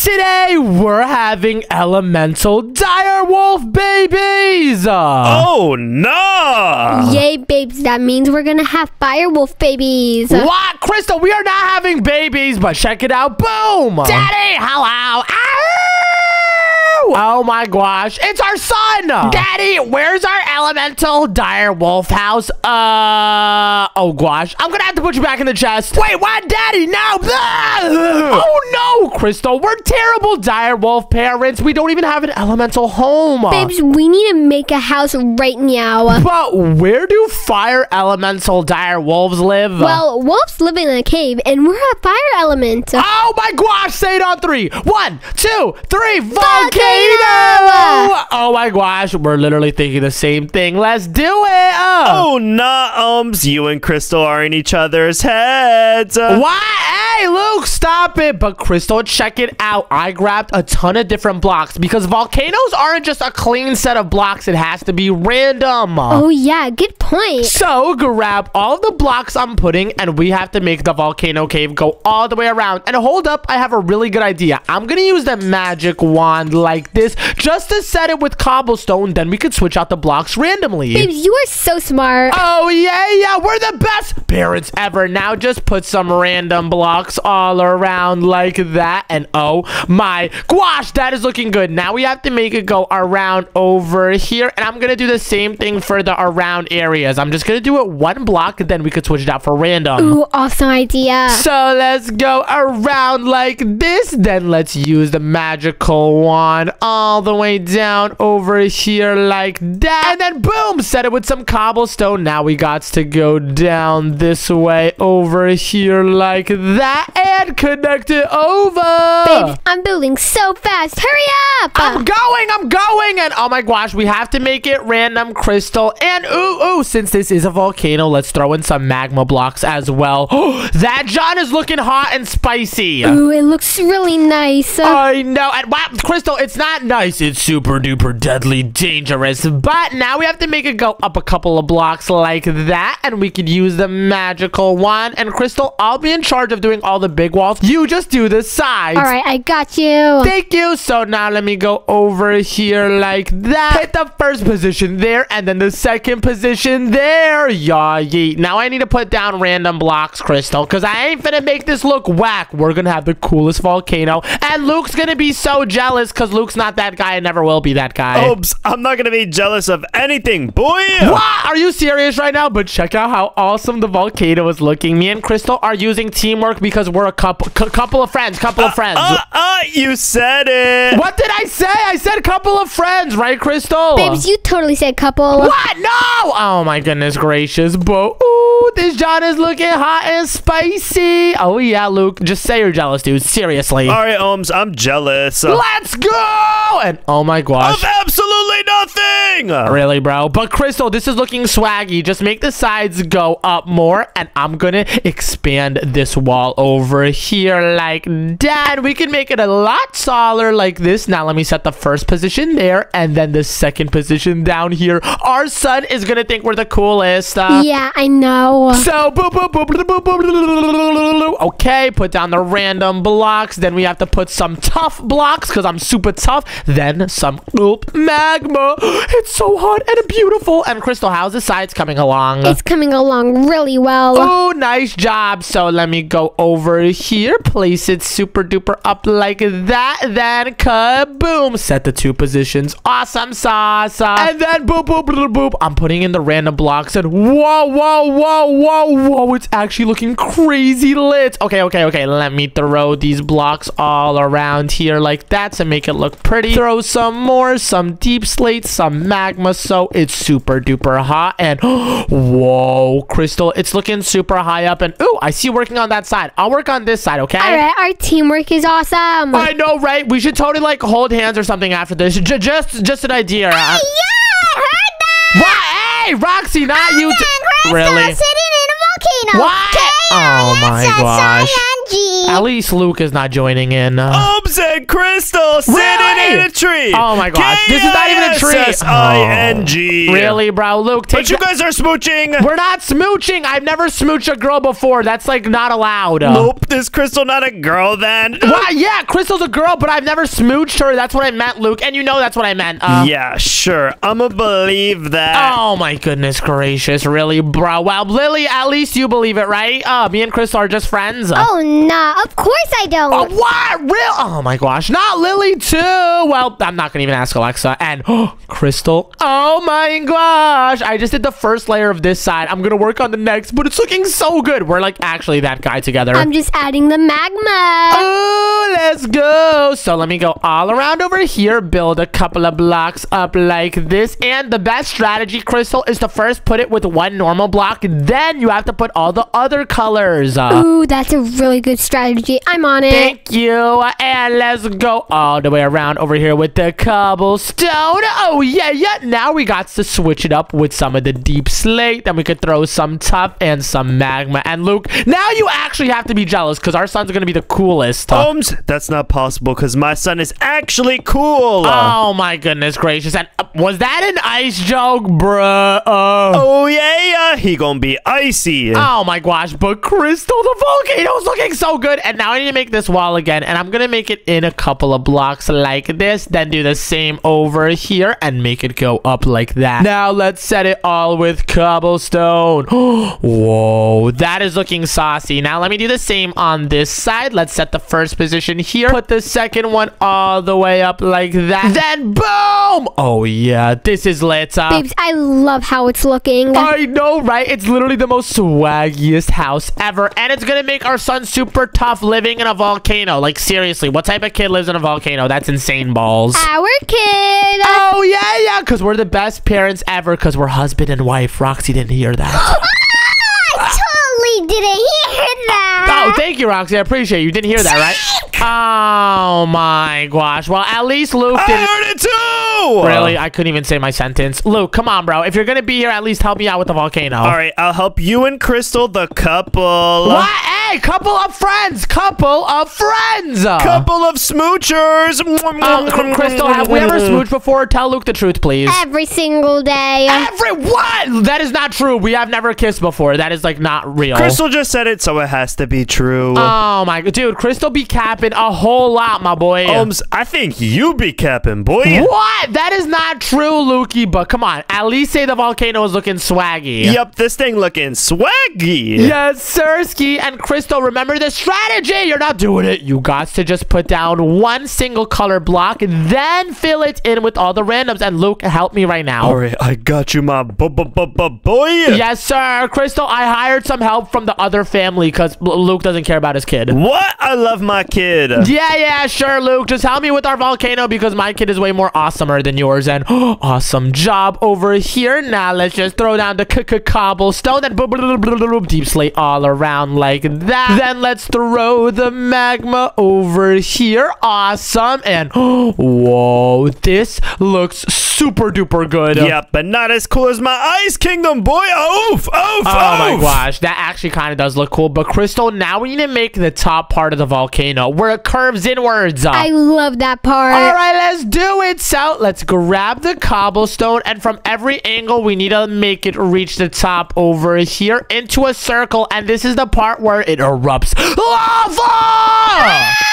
Today, we're having elemental direwolf babies. Oh no! Yay, babes. That means we're gonna have firewolf babies. What? Crystal, we are not having babies, but check it out. Boom! Daddy, hello. Ow! Oh my gosh, it's our son! Daddy, where's our elemental dire wolf house? Uh, oh gosh, I'm gonna have to put you back in the chest. Wait, what? Daddy, no! Oh no, Crystal, we're terrible dire wolf parents. We don't even have an elemental home. Babes, we need to make a house right now. But where do fire elemental dire wolves live? Well, wolves live in a cave, and we're a fire element. Oh my gosh, say it on three. One, two, three, volcano! Volcano! Oh my gosh, we're literally thinking the same thing. Let's do it. Uh. Oh nah, Omz, you and Crystal are in each other's heads. Why? What? Hey, Luke, stop it. But Crystal, check it out. I grabbed a ton of different blocks because volcanoes aren't just a clean set of blocks. It has to be random. Oh, yeah, good point. So grab all the blocks I'm putting and we have to make the volcano cave go all the way around. And hold up, I have a really good idea. I'm gonna use the magic wand like this just to set it with cobblestone. Then we could switch out the blocks randomly. Babes, you are so smart. Oh, yeah, yeah, we're the best parents ever. Now just put some random blocks all around like that. And oh my gosh, that is looking good. Now we have to make it go around over here. And I'm going to do the same thing for the around areas. I'm just going to do it one block, and then we could switch it out for random. Ooh, awesome idea. So let's go around like this. Then let's use the magical wand all the way down over here like that. And then boom, set it with some cobblestone. Now we got to go down this way over here like that and connect it over. Babes, I'm building so fast. Hurry up. I'm going, I'm going, and oh my gosh, we have to make it random crystal. And ooh, ooh, since this is a volcano, let's throw in some magma blocks as well. that John is looking hot and spicy. Ooh, it looks really nice. I know, and wow, Crystal, it's not nice. It's super duper deadly dangerous. But now we have to make it go up a couple of blocks like that, and we could use the magical wand. And Crystal, I'll be in charge of doing all the big walls. You just do the sides. All right, I got you. Thank you. So now let me go over here like that. Hit the first position there and then the second position there. Yeah, yeet. Now I need to put down random blocks, Crystal, because I ain't finna make this look whack. We're gonna have the coolest volcano. And Luke's gonna be so jealous because Luke's not that guy and never will be that guy. Oops, I'm not gonna be jealous of anything, boy. What? Are you serious right now? But check out how awesome the volcano is looking. Me and Crystal are using teamwork because we're a couple, couple of friends, couple of friends. Uh, uh, you said it. What did I say? I said couple of friends, right, Crystal? Babes, you totally said couple. What? No! Oh my goodness gracious. But ooh, this John is looking hot and spicy. Oh yeah, Luke. Just say you're jealous, dude. Seriously. All right, Omz, I'm jealous. Uh, Let's go! And oh my gosh. of absolutely nothing. Really, bro? But Crystal, this is looking swaggy. Just make the sides go up more, and I'm gonna expand this wall over here like that. We can make it a lot taller like this. Now let me set the first position there, and then the second position down here. Our son is gonna think we're the coolest. Uh, Yeah, I know. so, boop, boop, boop, boop, boop, boop, boop. okay, put down the random blocks. Then we have to put some tough blocks because I'm super tough. Then some oop, magma. It's so hot and beautiful. And Crystal, how's the sides coming along? It's coming along really well. Oh, nice job. So let me go over here, place it super duper up like that. Then kaboom, set the two positions. Awesome sauce. And then boop, boop, boop, boop. I'm putting in the random blocks and whoa, whoa, whoa, whoa, whoa. It's actually looking crazy lit. Okay, okay, okay. Let me throw these blocks all around here like that to make it look pretty. Throw some more, some deep slate, some magma so it's super duper hot. And whoa, Crystal, it's looking super high up. And ooh, I see you working on that side. I'll work on this side, okay? All right, our teamwork is awesome. I know, right? We should totally like hold hands or something after this. J- just, just an idea. Uh, yeah, I heard that. what? Hey, Roxy, not you. t- Crystal really? sitting in a volcano. What? Oh my gosh. G. At least Luke is not joining in. Uh, Omz, Oops, and Crystal sitting Really? in a tree. Oh my gosh, this is not even a tree. K-I-S-S-I-N-G. Really, bro? Luke, take But you guys are smooching. We're not smooching. I've never smooched a girl before. That's like not allowed. Nope, is Crystal not a girl then? Why? Yeah, Crystal's a girl, but I've never smooched her. That's what I meant, Luke. And you know that's what I meant. Uh, yeah, sure. I'ma believe that. Oh my goodness gracious, really, bro? Well, Lily, at least you believe it, right? Uh, me and Crystal are just friends. Oh Oh, nah. Of course I don't. Oh, what? Real? Oh my gosh, not Lily too. Well, I'm not gonna even ask Alexa. And oh, Crystal. Oh my gosh, I just did the first layer of this side. I'm gonna work on the next, but it's looking so good. We're like actually that guy together. I'm just adding the magma. Oh, let's go. So let me go all around over here, build a couple of blocks up like this. And the best strategy, Crystal, is to first put it with one normal block. Then you have to put all the other colors. Ooh, that's a really good strategy. I'm on it. Thank you. And let's go all the way around over here with the cobblestone. Oh, yeah, yeah. Now we got to switch it up with some of the deep slate. Then we could throw some tough and some magma. And Luke, now you actually have to be jealous because our son's going to be the coolest. Holmes, that's not possible because my son is actually cool. Oh my goodness gracious! And uh, was that an ice joke, bruh? Uh, oh yeah, he gonna be icy. Oh my gosh, but Crystal, the volcano's looking so good. And now I need to make this wall again. And I'm going to make it in a couple of blocks like this. Then do the same over here and make it go up like that. Now let's set it all with cobblestone. Whoa, that is looking saucy. Now let me do the same on this side. Let's set the first position here. Put the second one all the way up like that. Then boom! Oh yeah, this is lit up. Babes, I love how it's looking. I know, right? It's literally the most swaggiest house ever. And it's gonna make our son super tough living in a volcano. Like, seriously, what type of kid lives in a volcano? That's insane balls. Our kid. Oh, yeah, yeah, because we're the best parents ever because we're husband and wife. Roxy didn't hear that. Ah, I totally didn't hear that. oh, thank you, Roxy. I appreciate you. You didn't hear that, right? Oh, my gosh. Well, at least Luke I didn't. heard it too. Really? I couldn't even say my sentence. Luke, come on, bro. If you're gonna be here, at least help me out with the volcano. All right, I'll help you and Crystal, the couple. What? Hey, couple of friends. Couple of friends. Couple of smoochers. Uh, Crystal, have we ever smooched before? Tell Luke the truth, please. Every single day. Every what? That is not true. We have never kissed before. That is like not real. Crystal just said it, so it has to be true. Oh my god, dude, Crystal be capping a whole lot, my boy. Holmes, I think you be capping, boy. what? That is not true, Lukey. But come on, at least say the volcano is looking swaggy. Yep, this thing looking swaggy. Yes, Sirski and Crystal, remember the strategy. You're not doing it. You got to just put down one single color block, then fill it in with all the randoms. And Luke, help me right now. All right, I got you, my bu- bu- bu- bu- boy. Yes, sir. Crystal, I hired some help from the other family because Luke doesn't care about his kid. What? I love my kid. Yeah, yeah, sure, Luke. Just help me with our volcano because my kid is way more awesomer than yours. And awesome job over here. Now let's just throw down the c- c- cobblestone and boop, boop, boop, boop, deep slate all around like that. Then let's throw the magma over here. Awesome. And whoa, this looks super duper good. Yep, but not as cool as my Ice Kingdom, boy. Oof, oof, Oh my gosh, that actually kind of does look cool. But Crystal, now we need to make the top part of the volcano where it curves inwards. I love that part. All right, let's do it. So let's grab the cobblestone, and from every angle, we need to make it reach the top over here into a circle. And this is the part where it erupts lava.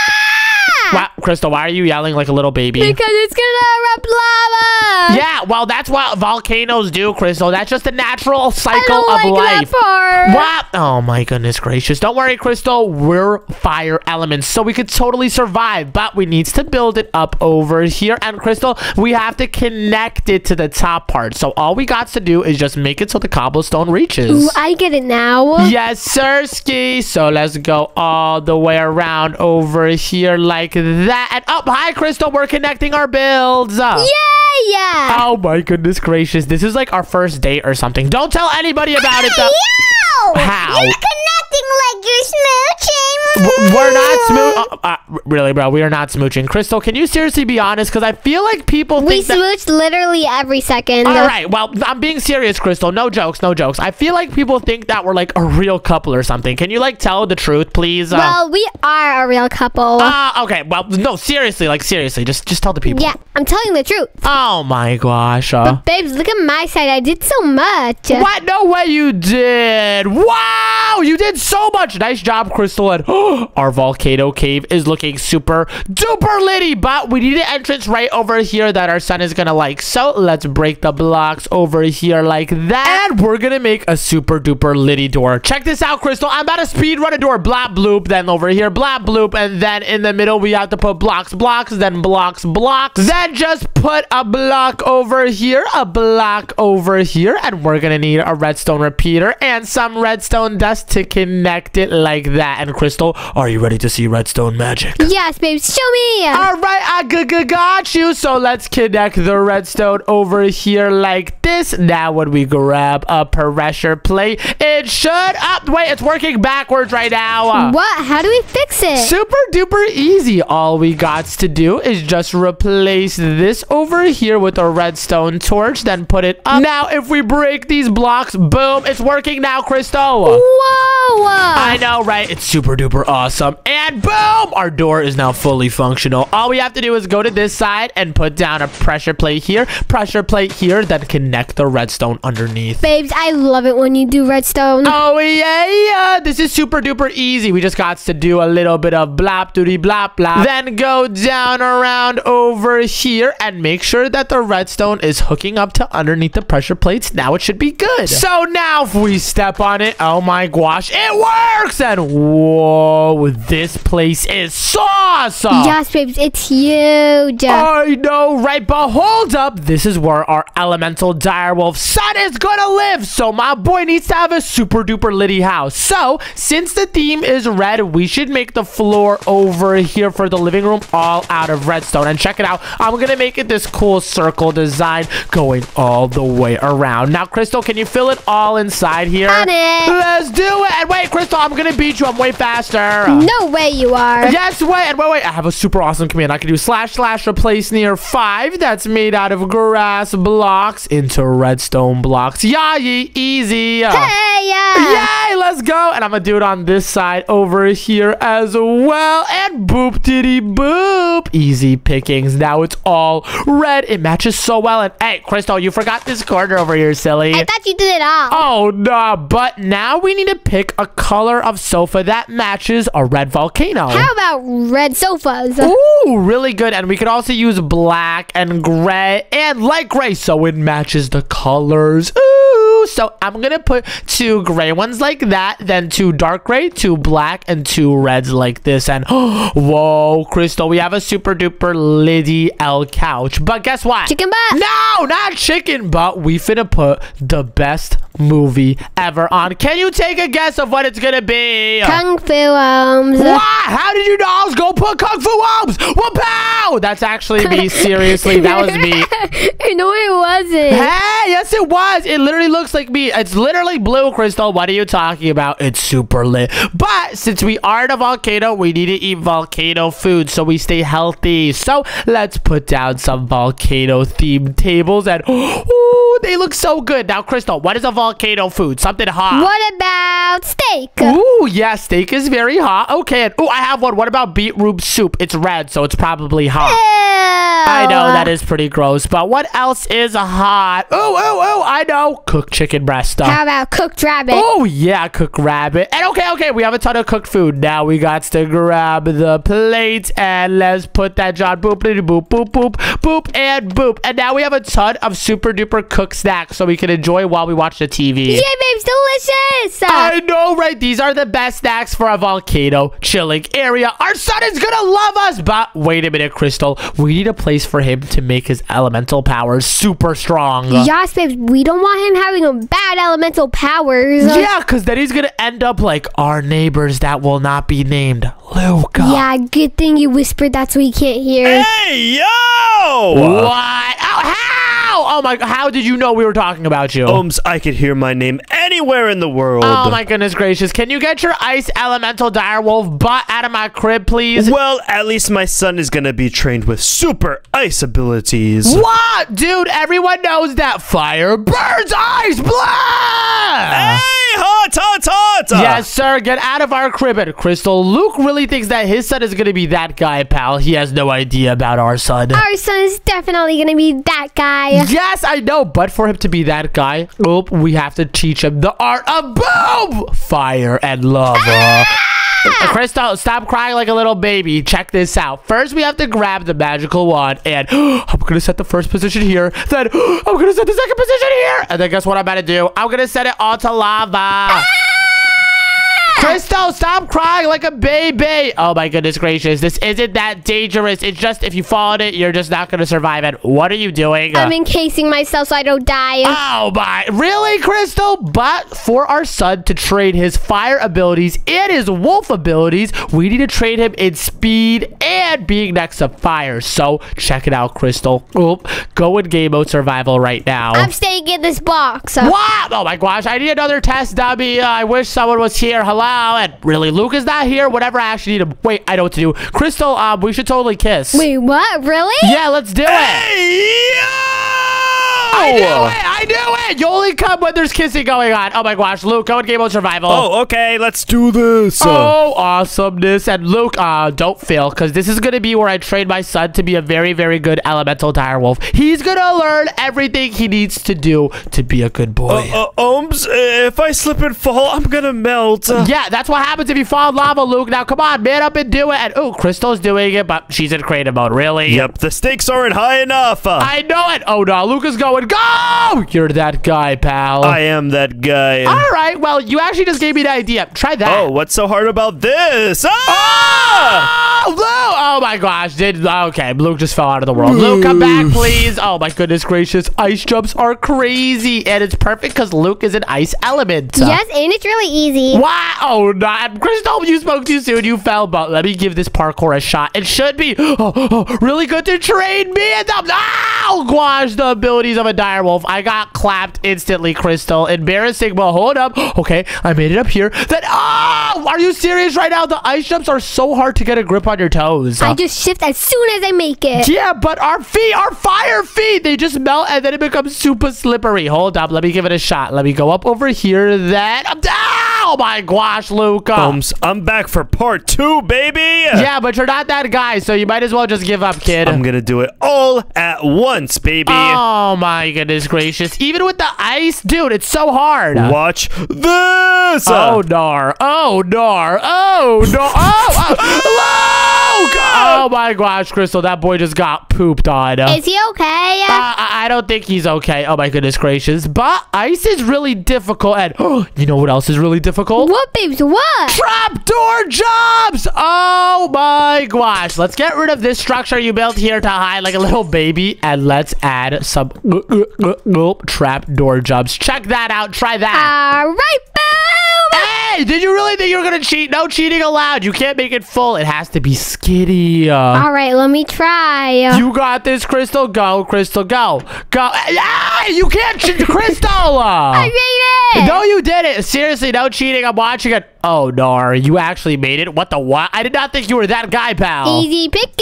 Wow, Crystal, why are you yelling like a little baby? Because it's gonna erupt lava. yeah, well, that's what volcanoes do, Crystal. That's just the natural I cycle don't of like life. that part. What? Oh my goodness gracious. Don't worry, Crystal. We're fire elements, so we could totally survive. But we needs to build it up over here. And Crystal, we have to connect it to the top part. So all we got to do is just make it so the cobblestone reaches. Ooh, I get it now. Yes, sir, ski. So let's go all the way around over here like that. And up, hi, Crystal. We're connecting our builds. Yeah, yeah. Oh my goodness gracious. This is like our first date or something. Don't tell anybody about it though. How? You're connecting like you're smooching. We're not smooch. Uh, uh, really, bro, we are not smooching. Crystal, can you seriously be honest? Because I feel like people We think that. smooch literally every second. All right, well, I'm being serious, Crystal. No jokes, no jokes. I feel like people think that we're like a real couple or something. Can you like tell the truth, please? Uh, Well, we are a real couple. uh, okay. Well, no, seriously, like seriously, just just tell the people. yeah, I'm telling the truth. Oh my gosh. Uh, Babes, look at my side. I did so much. what? No way you did. Wow, you did so much. Nice job, Crystal. And our volcano cave is looking super duper litty, but we need an entrance right over here that our son is gonna like. So let's break the blocks over here like that. And we're gonna make a super duper litty door. Check this out, Crystal. I'm about to speed run a door. Blap bloop. Then over here, blap bloop. And then in the middle, we have to put blocks, blocks, then blocks, blocks. Then just put a block over here, a block over here. And we're gonna need a redstone repeater and some redstone dust to connect it like that. And Crystal, are you ready to see redstone magic? Yes, babes, show me. All right, I g- g- got you. So let's connect the redstone over here like this. Now when we grab a pressure plate, it should up. Wait, it's working backwards right now. what? How do we fix it? Super duper easy. All we got to do is just replace this over here with a redstone torch, then put it up. Now, if we break these blocks, boom, it's working now, Crystal. Whoa. I know, right? It's super duper awesome. And boom! Our door is now fully functional. All we have to do is go to this side and put down a pressure plate here, pressure plate here, then connect the redstone underneath. Babes, I love it when you do redstone. Oh yeah, yeah, this is super duper easy. We just got to do a little bit of blap doody blap blap. Then go down around over here and make sure that the redstone is hooking up to underneath the pressure plates. Now it should be good. So now if we step on it, oh my gosh, it works! And whoa, this place is sauce! Yes, babes, it's huge. I know, right? But hold up. This is where our elemental direwolf son is gonna live. So my boy needs to have a super duper litty house. So since the theme is red, we should make the floor over here for the living room all out of redstone. And check it out. I'm gonna make it this cool circle design going all the way around. Now, Crystal, can you fill it all inside here? On it. Let's do it. And wait, Crystal, I'm gonna beat you. I'm way faster. No way you are. Yes, wait, and wait, wait. I have a super awesome command. I can do slash slash replace near five. That's made out of grass blocks into redstone blocks. Yeah, ye- easy. Hey, yeah. Yay, let's go. And I'm gonna do it on this side over here as well. And boop diddy boop. Easy pickings. Now it's all red. It matches so well. And hey, Crystal, you forgot this corner over here, silly. I thought you did it all. Oh, no, but now we need to pick a color of sofa that matches a red volcano. How about red sofas? Ooh, really good. And we could also use black and gray and light gray so it matches the colors. Ooh, so I'm going to put two gray ones like that, then two dark gray, two black, and two reds like this. And whoa, Crystal, we have a super duper Liddy L couch. But guess what? Chicken butt. No, not chicken, but we finna put the best movie ever on. Can you take a guess of what it's gonna be? Kung Fu Omz. What? How did you know I was gonna put Kung Fu Omz? Wow! That's actually me. Seriously, that was me. no, it wasn't. Hey, yes, it was. It literally looks like me. It's literally blue, Crystal. What are you talking about? It's super lit. But since we are in a volcano, we need to eat volcano food so we stay healthy. So let's put down some volcano themed tables and ooh, they look so good. Now, Crystal, what is a volcano food? Something hot. What about steak? Ooh, yeah, steak is very hot. Okay, and ooh, I have one. What about beetroot soup? It's red, so it's probably hot. I know that is pretty gross, but what else is a hot? Ooh, ooh, ooh, I know. Cooked chicken breast. Uh. How about cooked rabbit? Oh yeah, cooked rabbit. And okay, okay, we have a ton of cooked food. Now we got to grab the plate and let's put that John boop boop boop boop boop boop and boop. And now we have a ton of super duper cooked snacks so we can enjoy while we watch the TV. Yeah, babes, delicious. I know, right? These are the best snacks for a volcano chilling area. Our son is gonna love us. But wait a minute, Crystal. We need a place for him to make his elemental powers super strong. Yes, babes, we don't want him having a bad elemental powers. Yeah, because then he's gonna end up like our neighbors that will not be named Luca. Yeah, good thing you whispered that so he can't hear. Hey, yo! What? Oh, how? Oh my! How did you know we were talking about you? Omz, I could hear my name anywhere in the world. Oh my goodness gracious. Can you get your ice elemental direwolf butt out of my crib, please? Well, at least my son is gonna be trained with super ice abilities. What? Dude, everyone knows that fire burns ice. Blah! Hey, hot, hot, hot! Yes, sir. Get out of our crib. And Crystal, Luke really thinks that his son is going to be that guy, pal. He has no idea about our son. Our son is definitely gonna be that guy. Yes, I know, but for him to be that guy, oop, we have to teach him the art of boom, fire and lava. Crystal, stop crying like a little baby. Check this out. First, we have to grab the magical wand, and I'm gonna set the first position here. Then I'm gonna set the second position here, and then guess what I'm about to do? I'm gonna set it onto lava. Ah! Crystal, stop crying like a baby. Oh my goodness gracious. This isn't that dangerous. It's just if you fall in it, you're just not going to survive it. What are you doing? I'm encasing myself so I don't die. Oh my, really, Crystal? But for our son to trade his fire abilities and his wolf abilities, we need to trade him in speed and being next to fire. So check it out, Crystal. Oop, go in game mode survival right now. I'm staying in this box. What? Oh my gosh, I need another test dummy. Uh, I wish someone was here. Hello? And really, Luke is not here. Whatever, I actually need to Wait, I know what to do. Crystal, um, we should totally kiss. Wait, what? Really? Yeah, let's do it. Hey, I knew it! I knew it! You only come when there's kissing going on. Oh my gosh, Luke, go in game mode survival. Oh, okay, let's do this. Oh, awesomeness. And Luke, uh, don't fail, because this is going to be where I train my son to be a very, very good elemental dire wolf. He's going to learn everything he needs to do to be a good boy. Uh, uh, Omz, if I slip and fall, I'm gonna melt. Uh, yeah, that's what happens if you fall in lava, Luke. Now, come on, man up and do it. And, oh, Crystal's doing it, but she's in creative mode. Really? Yep, the stakes aren't high enough. Uh, I know it. Oh, no, Luke is going. Go! You're that guy, pal. I am that guy. All right, well, you actually just gave me the idea. Try that. Oh, what's so hard about this? Ah! Oh, Oh, Luke! Oh my gosh! Did okay? Luke just fell out of the world. Luke, come back, please. Oh my goodness gracious! Ice jumps are crazy, and it's perfect because Luke is an ice element. Yes, and it's really easy. Wow! Oh, not Crystal. You spoke too soon. You fell, but let me give this parkour a shot. It should be oh, oh, really good to train me and the oh gosh, the abilities of a direwolf. I got clapped instantly, Crystal. Embarrassing, but hold up. Okay, I made it up here. Then oh, are you serious right now? The ice jumps are so hard to get a grip on your toes. I just shift as soon as I make it. Yeah, but our feet, our fire feet, they just melt and then it becomes super slippery. Hold up, let me give it a shot. Let me go up over here. Then, oh my gosh, Luca. Omz, I'm back for part two, baby. Yeah, but you're not that guy, so you might as well just give up, kid. I'm gonna do it all at once, baby. Oh my goodness gracious. Even with the ice, dude, it's so hard. Watch this. Oh, nar. Oh, nar. Oh, no. Oh, oh. Luke! Oh my gosh, Crystal, that boy just got pooped on. Is he okay? Uh, I I don't think he's okay. Oh my goodness gracious. But ice is really difficult. And you know what else is really difficult? what, babes? What? Trapdoor jobs! Oh my gosh. Let's get rid of this structure you built here to hide like a little baby. And let's add some trapdoor jobs. Check that out. Try that. All right, boom. Hey, did you really think you were going to cheat? No cheating allowed. You can't make it full. It has to be skitty. Uh, All right, let me try. you got this, Crystal. Go, Crystal. Go. Go. Ah, you can't cheat, Crystal. I made it. No, you did it. Seriously, no cheating. I'm watching it. Oh, Nar, you actually made it. What the what? I did not think you were that guy, pal. Easy pickings.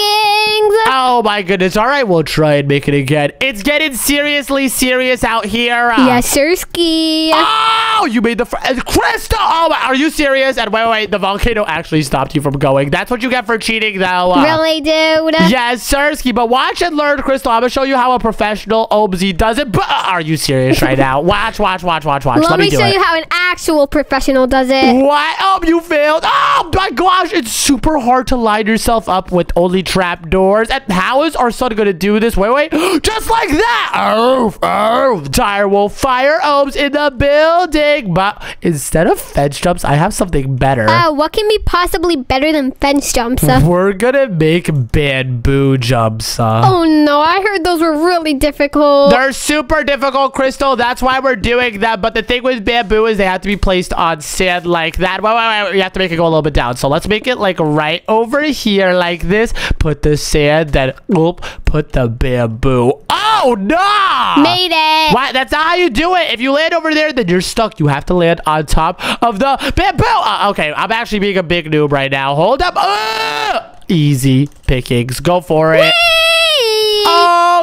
Oh my goodness. All right, we'll try and make it again. It's getting seriously serious out here. Yes, sir, ski. Oh, you made the Crystal. Oh, my, are you serious? And wait, wait, wait, the volcano actually stopped you from going. That's what you get for cheating, though. Uh, really, dude? Yes, Sirski, but watch and learn, Crystal. I'm gonna show you how a professional OBZ does it. But are you serious right now? Watch, watch, watch, watch, watch. Let, Let, me show it. you how an actual professional does it. What? Oh, you failed. Oh my gosh, it's super hard to line yourself up with only trap doors. And how is our son gonna do this? Wait, wait. Just like that. Oh, oh. Tire will fire Omz in the building. But instead of fence jumps, I have something better. Uh, what can be possibly better than fence jumps? Uh, We're gonna make bamboo jumps. Uh. oh no, I heard those were really difficult. They're super difficult, Crystal. That's why we're doing them. But the thing with bamboo is they have to be placed on sand like that. Wait, wait, wait. You have to make it go a little bit down. So let's make it like right over here like this. Put the sand, then oop, put the bamboo. Oh, no. Made it. What? That's not how you do it. If you land over there, then you're stuck. You have to land on top of the bamboo. Uh, okay, I'm actually being a big noob right now. Hold up. Uh, easy pickings. Go for it. Whee!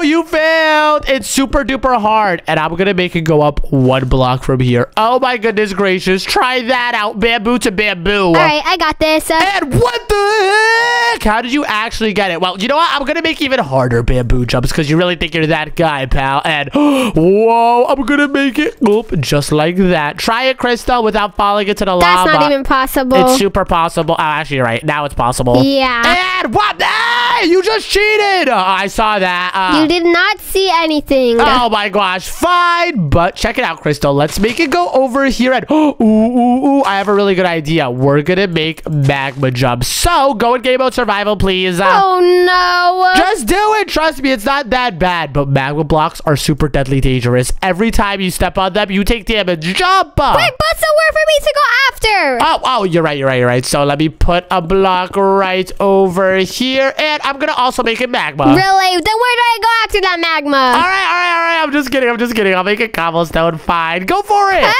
You failed. It's super duper hard. And I'm going to make it go up one block from here. Oh, my goodness gracious. Try that out. Bamboo to bamboo. All right, I got this. Uh, And what the heck? How did you actually get it? Well, you know what? I'm going to make even harder bamboo jumps because you really think you're that guy, pal. And whoa, I'm going to make it oop, just like that. Try it, Crystal, without falling into the that's lava. not even possible. It's super possible. Oh, actually, you're right. Now it's possible. Yeah. And what? Hey, you just cheated. Oh, I saw that. Uh, did not see anything. Oh my gosh, fine. But check it out, Crystal. Let's make it go over here and ooh, ooh, ooh. I have a really good idea. We're gonna make magma jump. So go in game mode survival, please. Uh, oh no. Just do it. Trust me, it's not that bad. But magma blocks are super deadly dangerous. Every time you step on them, you take damage. Jump. Uh. Wait, but somewhere for me to go after. Oh, oh, you're right, you're right, you're right. So let me put a block right over here, and I'm gonna also make it magma. really? Then where do I go after that magma? All right, all right, all right. I'm just kidding. I'm just kidding. I'll make it cobblestone. Fine. Go for it. Ah!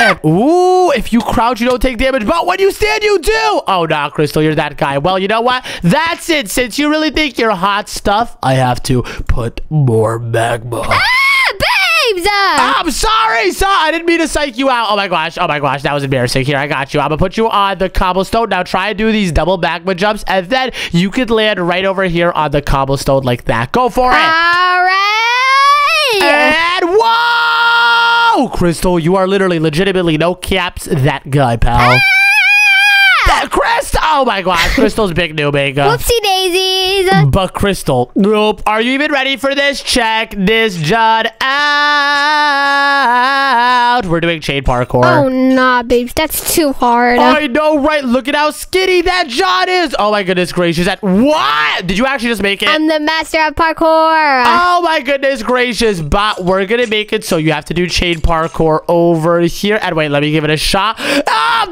And, ooh, if you crouch, you don't take damage. But when you stand, you do. Oh, no, Crystal, you're that guy. Well, you know what? That's it. Since you really think you're hot stuff, I have to put more magma. Ah, I'm sorry, son. I didn't mean to psych you out. Oh my gosh. Oh my gosh. That was embarrassing. Here, I got you. I'm gonna put you on the cobblestone. Now try and do these double magma jumps, and then you could land right over here on the cobblestone like that. Go for it. all right. And whoa! Crystal, you are literally legitimately no caps that guy, pal. Ah! That Crystal! Oh my god, Crystal's big new Uh, Whoopsie daisies. But Crystal, nope. Are you even ready for this? Check this Judd out. We're doing chain parkour. Oh nah, babes, that's too hard. I know, right? Look at how skinny that John is. Oh my goodness gracious. That what? Did you actually just make it? I'm the master of parkour. Oh my goodness gracious, but we're gonna make it so you have to do chain parkour over here. And wait, let me give it a shot. Oh,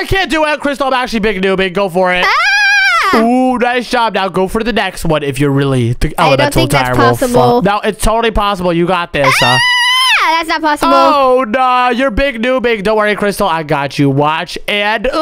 I can't do it. Crystal, I'm actually big noobing. Go for it. Ah! Ooh, nice job. Now go for the next one if you're really the I don't think that's possible. No, it's totally possible. You got this. Uh. Ah, that's not possible. Oh no, you're big noobing. Don't worry, Crystal. I got you. Watch and learn.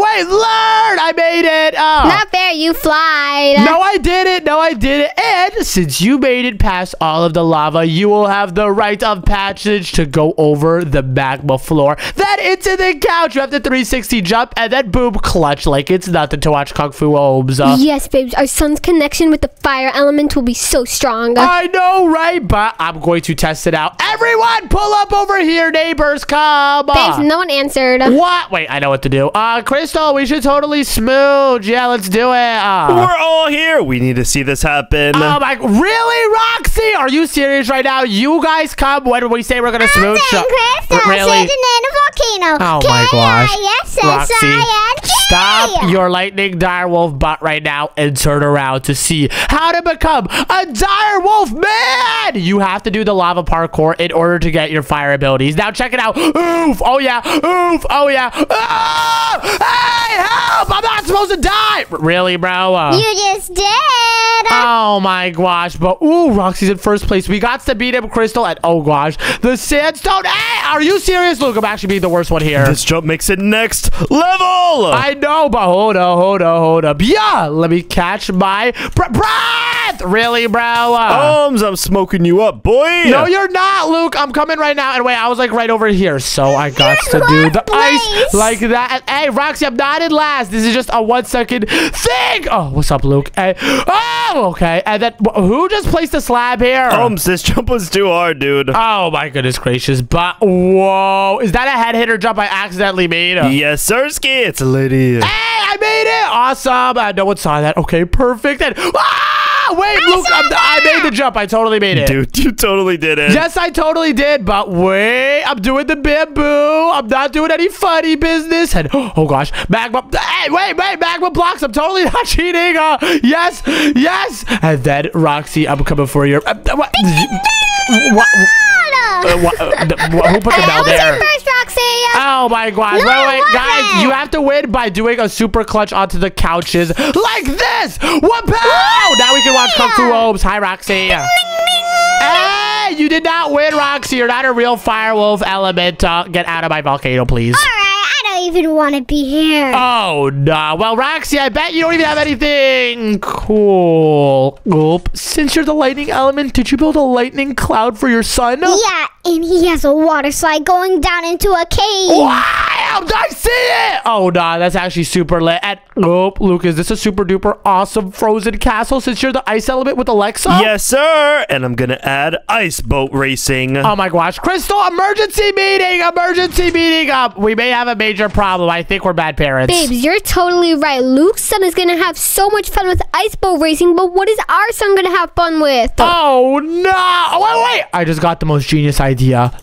Wait, learn. I made it. Oh. Not fair, you fly. No, I did it. No, I did it. And since you made it past all of the lava, you will have the right of passage to go over the magma floor. Then into the couch. You have the 360 jump and then boom, clutch like it's nothing to watch Kung Fu Omz. Uh, Yes, babes, our sun's connection with the fire element will be so strong. I know, right? But I'm going to test it out. Everyone, pull up over here, neighbors. Come babes, on. no one answered. What? Wait, I know what to do. Uh, Crystal, we should totally smooch. Yeah, let's do it. Uh, We're all here. We need to see this happen. Oh my! Really, Roxy? Are you serious right now? You guys come when we say we're gonna smooch. Crystal, really? in a volcano. Oh my gosh. K-I-S-S-I-N-G. stop your lightning direwolf butt right now and turn around to see how to become a direwolf man. You have to do the lava parkour in order to get your fire abilities. Now check it out. Oof! Oh yeah! Oof! Oh yeah! Ah! Hey, help! I'm not supposed to die. Really, bro? Uh, You just did. Oh my gosh, but ooh, Roxy's in first place. We got to beat him, Crystal, and oh gosh, the sandstone. Hey, are you serious? Luke? I'm actually being the worst one here. This jump makes it next level. I know, but hold up, hold up, hold up. Yeah, let me catch my br- breath. Really, bro? Uh, Omz, I'm smoking you up, boy. No, you're not, Luke. I'm coming right now. And wait, I was like right over here, so I got to do the ice place. like that. And, hey, Roxy, I'm not in last. This is just a one second thing. Oh, what's up, Luke? Hey, oh, okay. And then who just placed a slab here? Omz, this jump was too hard, dude. Oh my goodness gracious! But whoa, is that a head hitter jump I accidentally made? yes, Sirski, it's a lady. Hey, I made it! Awesome! Uh, no one saw that. Okay, perfect. And ah, wait, Luke, I'm, I made the jump. I totally made it. Dude, you totally did it. Yes, I totally did. But wait, I'm doing the bamboo. I'm not doing any funny business. And oh gosh, magma. Hey, wait, wait, magma blocks. I'm totally not cheating. Uh, yes, yes. And then Roxy, I'm coming for you. Uh, what? What? Uh, what, uh, the- who put the bell there? first, Roxy. Oh my gosh. No, wait, wait, guys, wasn't. you have to win by doing a super clutch onto the couches like this. What pow? Now we can watch Kung Fu Omz. Hi, Roxy. Hey, you did not win, Roxy. You're not a real firewolf element. Uh, get out of my volcano, please. I even want to be here. Oh, no. Well, Roxy, I bet you don't even have anything cool. Since you're the lightning element, did you build a lightning cloud for your son? yeah, and he has a water slide going down into a cave. Wow, I see it. Oh, no, that's actually super lit. And, oh, Luke, is this a super duper awesome frozen castle since you're the ice element with Alexa? Yes, sir. And I'm gonna add ice boat racing. Oh my gosh, Crystal, emergency meeting, emergency meeting up. We may have a major problem. I think we're bad parents. Babes, you're totally right. Luke's son is gonna have so much fun with ice boat racing, but what is our son gonna have fun with? Oh no! Oh, wait, wait! I just got the most genius idea.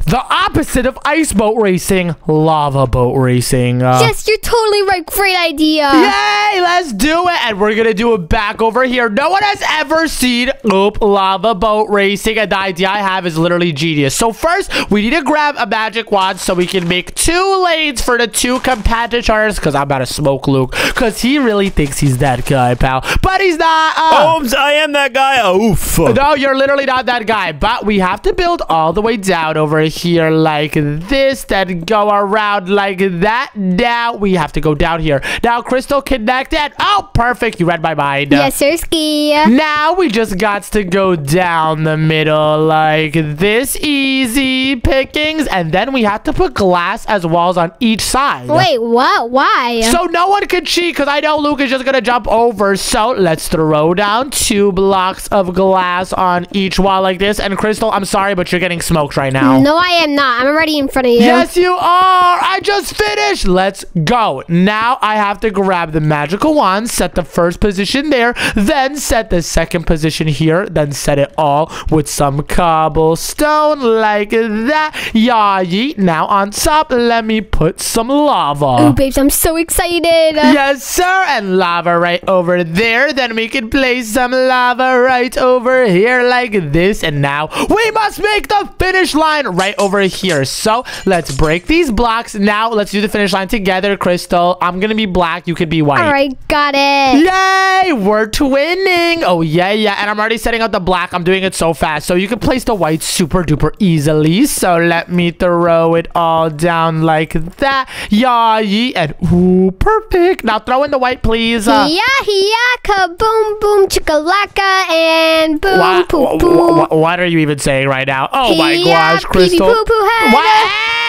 The opposite of ice boat racing, lava boat racing. Uh, yes, you're totally right. Great idea. Yay! Let's do it, and we're gonna do it back over here. No one has ever seen oop lava boat racing, and the idea I have is literally genius. So first, we need to grab a magic wand so we can make two lanes for the two competitors. Because I'm about to smoke Luke, because he really thinks he's that guy, pal, but he's not. Uh, Holmes, I am that guy. Oof. no, you're literally not that guy. But we have to build all the way down over here like this, then go around like that. Now we have to go down here. Now, Crystal connected. Oh, perfect. You read my mind. Yes, sir, Ski. Now we just got to go down the middle like this. Easy pickings. And then we have to put glass as walls on each side. Wait, what? Why? So no one can cheat because I know Luke is just going to jump over. So let's throw down two blocks of glass on each wall like this. And Crystal, I'm sorry, but you're getting smoked right now. no, I am not. I'm already in front of you. Yes, you are. I just finished. Let's go. Now I have to grab the magical wand, set the first position there, then set the second position here, then set it all with some cobblestone like that. Yeah, yeet. Now on top, let me put some lava. Oh, babes, I'm so excited. Yes, sir. And lava right over there. Then we can place some lava right over here like this. And now we must make the finish line right over here. So let's break these blocks. Now let's do the finish line together, Crystal. I'm going to be black. You could be white. All right, got it. Yay! We're twinning. Oh, yeah, yeah. And I'm already setting up the black. I'm doing it so fast. So you can place the white super duper easily. So let me throw it all down like that. Yeah, yeah. And ooh, perfect. Now throw in the white, please. Uh, Yeah, yeah, kaboom, boom, chikalaka, and boom, wha- poo, wha- poo. wha- what are you even saying right now? Oh my Yeah, gosh, Crystal. poo-poo head. What?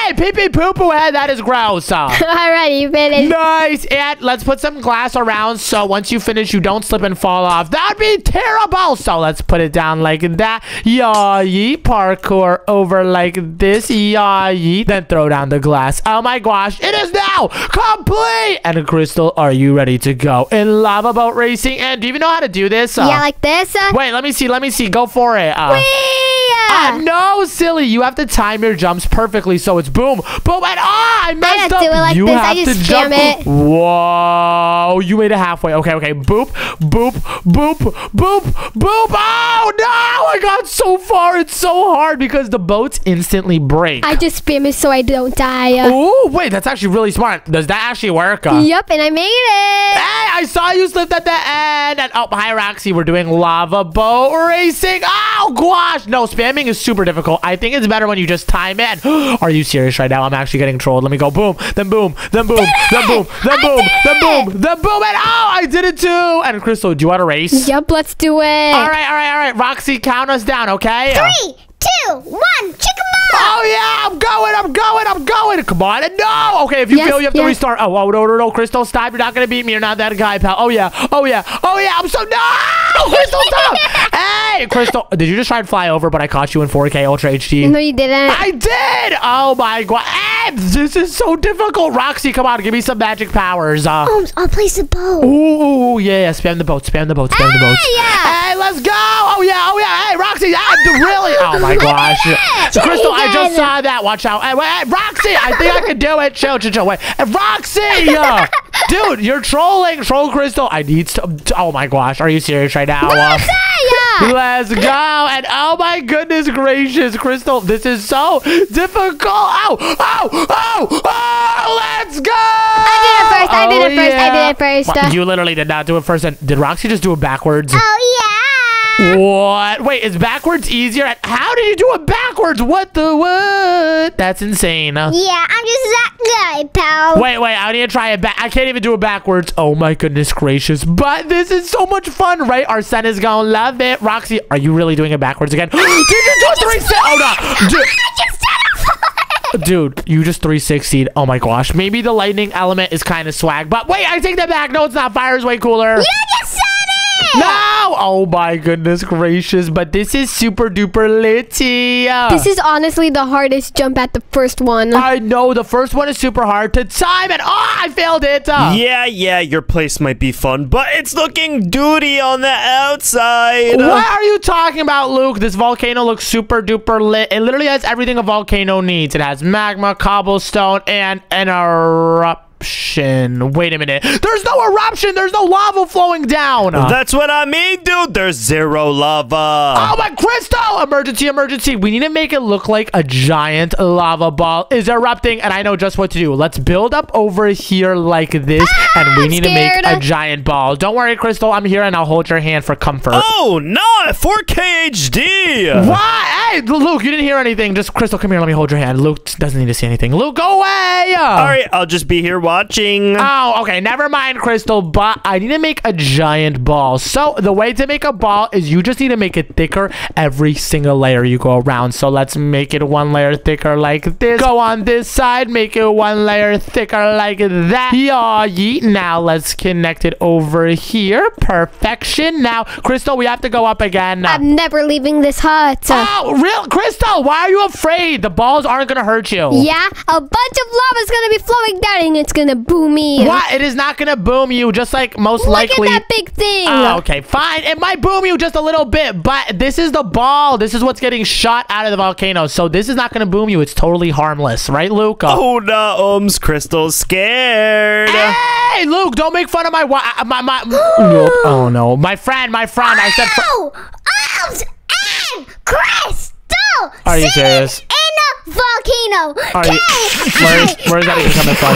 Hey, pee pee poo poo head. That is gross. Uh. Alright, you finished. Nice. And let's put some glass around so once you finish, you don't slip and fall off. That'd be terrible. So let's put it down like that. Yeet. Parkour over like this. Yeet. Then throw down the glass. Oh my gosh. It is now complete. And Crystal, are you ready to go in lava boat racing? And do you even know how to do this? Uh, Yeah, like this. Uh, Wait, let me see. Let me see. Go for it. Uh, yeah. Uh, no, silly. You have to time your jumps perfectly so it's boom, boom, and ah, I messed don't up. do it like you this. have I just to jump. it. Whoa, you made it halfway. Okay, okay. Boop, boop, boop, boop, boop. Oh no, I got so far. It's so hard because the boats instantly break. I just spam it so I don't die. Oh, wait, that's actually really smart. Does that actually work? Uh, Yep, and I made it. Hey, I saw you slipped at the end. And, oh, hi, Roxy. We're doing lava boat racing. Oh, gosh. No, spamming is super difficult. I think it's better when you just time it. Are you serious right now? I'm actually getting trolled. Let me go. Boom, then boom, then boom, then boom, then boom, then boom, then boom. And oh, I did it too. And Crystal, do you want to race? Yep, let's do it. All right, all right, all right. Roxy, count us down, okay? Three, two, one, chicken going, I'm going, I'm going. Come on, and no. Okay, if you Yes, fail, you have to restart. Oh, oh, no, no, no, Crystal, stop. You're not gonna beat me. You're not that guy, pal. Oh yeah, oh yeah, oh yeah. I'm so no, Crystal, stop. hey, Crystal, did you just try and fly over? But I caught you in 4K Ultra HD. No, you didn't. I did. Oh my god, hey, this is so difficult. Roxy, come on, give me some magic powers. Uh, Holmes, I'll place a boat. Ooh, yeah, yeah, spam the boat, spam the boat, spam the boat. yeah. Hey, let's go! Oh yeah, oh yeah. Hey, Roxy, d- really? Oh my gosh, Crystal, I just saw that. Watch out. Hey, wait, Roxy, I think I can do it. Chill, chill, chill. Wait, Roxy, uh, dude, you're trolling. Troll Crystal. I need to. Oh my gosh, are you serious right now? Uh, yeah. Let's go. And oh my goodness gracious, Crystal, this is so difficult. Oh, oh, oh, oh, let's go. I did it first. I did it first. I did it first. You literally did not do it first. And did Roxy just do it backwards? Oh, yeah. What? Wait, is backwards easier? How did you do it backwards? What the what? That's insane. Yeah, I'm just that guy, pal. Wait, wait, I need to try it back. I can't even do it backwards. Oh my goodness gracious. But this is so much fun, right? Our son is gonna love it. Roxy, are you really doing it backwards again? Did you do three six? Oh no. Dude. Dude, you just 360'd. Oh my gosh. Maybe the lightning element is kind of swag. But wait, I take that back. No, it's not. Fire's way cooler. You just it! No! Oh my goodness gracious. But this is super duper litty. This is honestly the hardest jump at the first one. I know. The first one is super hard to time. And oh, I failed it. Uh, Yeah, yeah, your place might be fun, but it's looking duty on the outside. What are you talking about, Luke? This volcano looks super duper lit. It literally has everything a volcano needs. It has magma, cobblestone, and an eruption. Wait a minute. There's no eruption. There's no lava flowing down. That's what I mean, dude. There's zero lava. Oh my crystal! Emergency, emergency. We need to make it look like a giant lava ball is erupting, and I know just what to do. Let's build up over here like this, ah, and we I'm need to make a giant ball. Don't worry, Crystal. I'm here, and I'll hold your hand for comfort. Oh, no. 4K HD. What? Hey, Luke, you didn't hear anything. Just Crystal, come here. Let me hold your hand. Luke doesn't need to see anything. Luke, go away. All right, I'll just be here watching. Oh, okay. Never mind, Crystal. But I need to make a giant ball. So the way to make a ball is you just need to make it thicker every single layer you go around. So let's make it one layer thicker like this. Go on this side, make it one layer thicker like that. Yeah, yeet. Now let's connect it over here. Perfection. Now, Crystal, we have to go up again. I'm never leaving this hut. Oh, real Crystal, why are you afraid? The balls aren't gonna hurt you. yeah, a bunch of lava is gonna be flowing down and it's gonna boom me. What? It is not gonna boom you, just like most Look likely. at that big thing. Oh, okay, fine. It might boom you just a little bit, but this is the ball. This is what's getting shot out of the volcano. So this is not gonna boom you. It's totally harmless, right, Luke? Oh no, Omz, Crystal's scared. Hey, Luke! Don't make fun of my wa- uh, my my. Nope. Oh no, my friend, my friend. I said. Fr- Oh, Elves and Crystal! Are you serious? In a volcano. Are you- where is- where is that even coming from?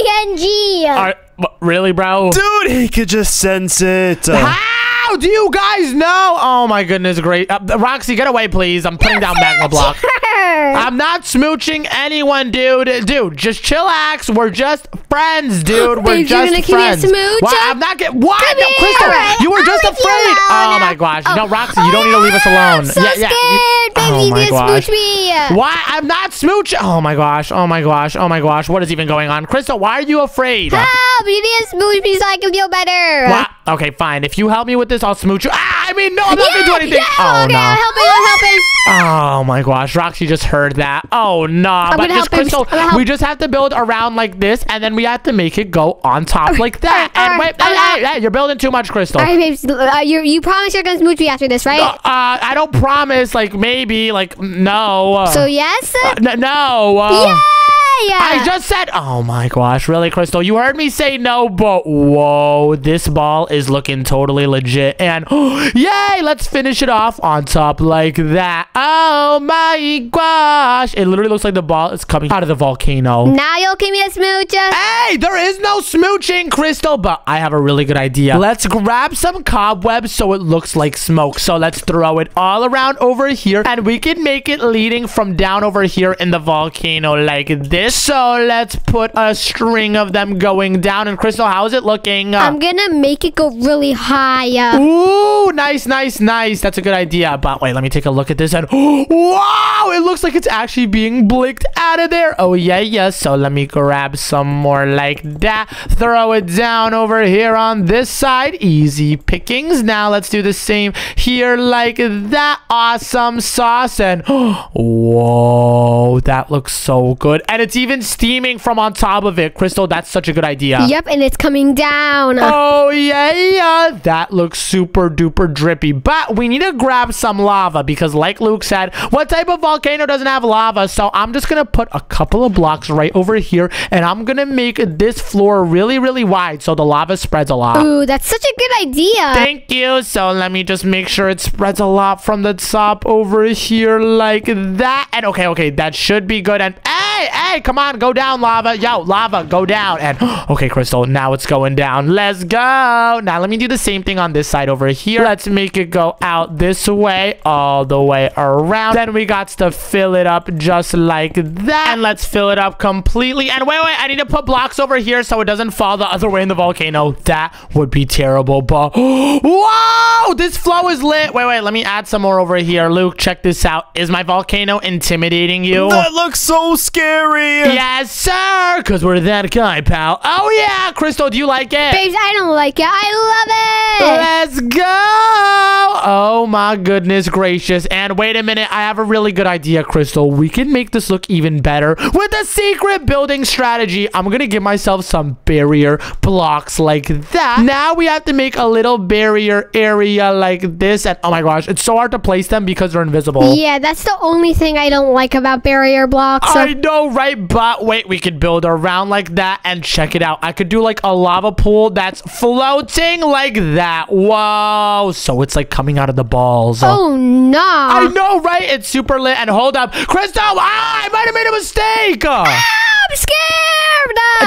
I-N-G. Are, really, bro? Dude, he could just sense it. How do you guys know? Oh my goodness, great. Uh, Roxy, get away, please. I'm putting down magma block. I'm not smooching anyone, dude. Dude, just chillax. We're just friends, dude. We're Babe, you're just gonna give me a friends. smooch? Why? I'm not getting. What? Come No. Crystal, Alright, you were I'll just you afraid. Oh my gosh. No, Oh. Roxy, you don't need to leave us Oh, alone. I'm so yeah, yeah. scared. Baby, Oh my gosh. smooch me. Why? I'm not smooching. Oh my gosh. Oh my gosh. Oh my gosh. What is even going on? Crystal, why are you afraid? Help! You need to smooch me so I can feel better. What? Okay, fine. If you help me with this, I'll smooch you. Ah, I mean, no, I'm not gonna do anything. Yeah, oh okay, no. I'm helping. I'm helping. Oh my gosh, Roxy just heard that. Oh no, but just. Crystal, I'm gonna help. we just have to build around like this, and then we have to make it go on top like that. alright, and wait, alright, hey, alright. hey, hey, you're building too much, Crystal. All right, babes. Uh, you you promise you're gonna smooch me after this, right? Uh, uh, I don't promise. Like maybe. Like no. Uh, so yes. n- no. Uh, yeah. I just said, oh my gosh, really, Crystal? You heard me say no, but whoa, this ball is looking totally legit. And yay, let's finish it off on top like that. Oh my gosh. It literally looks like the ball is coming out of the volcano. Now you'll give me a smooch. Hey, there is no smooching, Crystal, but I have a really good idea. Let's grab some cobwebs so it looks like smoke. So let's throw it all around over here, and we can make it leading from down over here in the volcano like this. So let's put a string of them going down. And Crystal, how is it looking? Uh, I'm gonna make it go really high. Uh, Ooh, nice, nice, nice. That's a good idea. But wait, let me take a look at this. And wow, it looks like it's actually being blinked out of there. Oh, yeah, yeah. So let me grab some more like that. Throw it down over here on this side. Easy pickings. Now let's do the same here like that. Awesome sauce. And whoa, that looks so good. And it's even steaming from on top of it. Crystal, that's such a good idea. Yep, and it's coming down. Oh, yeah, yeah. That looks super duper drippy. But we need to grab some lava because, like Luke said, what type of volcano doesn't have lava? So I'm just going to put a couple of blocks right over here and I'm going to make this floor really, really wide so the lava spreads a lot. Ooh, that's such a good idea. Thank you. So let me just make sure it spreads a lot from the top over here like that. And okay, okay, that should be good. And hey, Hey, come on, go down, lava. Yo, lava, go down. And okay, Crystal, now it's going down. Let's go. Now let me do the same thing on this side over here. Let's make it go out this way, all the way around. Then we got to fill it up just like that. And let's fill it up completely. And wait, wait, I need to put blocks over here so it doesn't fall the other way in the volcano. That would be terrible, but whoa, this flow is lit. Wait, wait, let me add some more over here. Luke, check this out. Is my volcano intimidating you? That looks so scary. Yes, sir. Because we're that guy, pal. Oh, yeah. Crystal, do you like it? Babes, I don't like it. I love it. Let's go. Oh, my goodness gracious. And wait a minute. I have a really good idea, Crystal. We can make this look even better with a secret building strategy. I'm going to give myself some barrier blocks like that. Now we have to make a little barrier area like this. And oh my gosh, it's so hard to place them because they're invisible. Yeah, that's the only thing I don't like about barrier blocks. I know, right? But wait, we could build around like that and check it out. I could do like a lava pool that's floating like that. Whoa. So it's like coming out of the balls. oh, no. I know, right? It's super lit. And hold up. Crystal, ah, I might have made a mistake. I'm scared.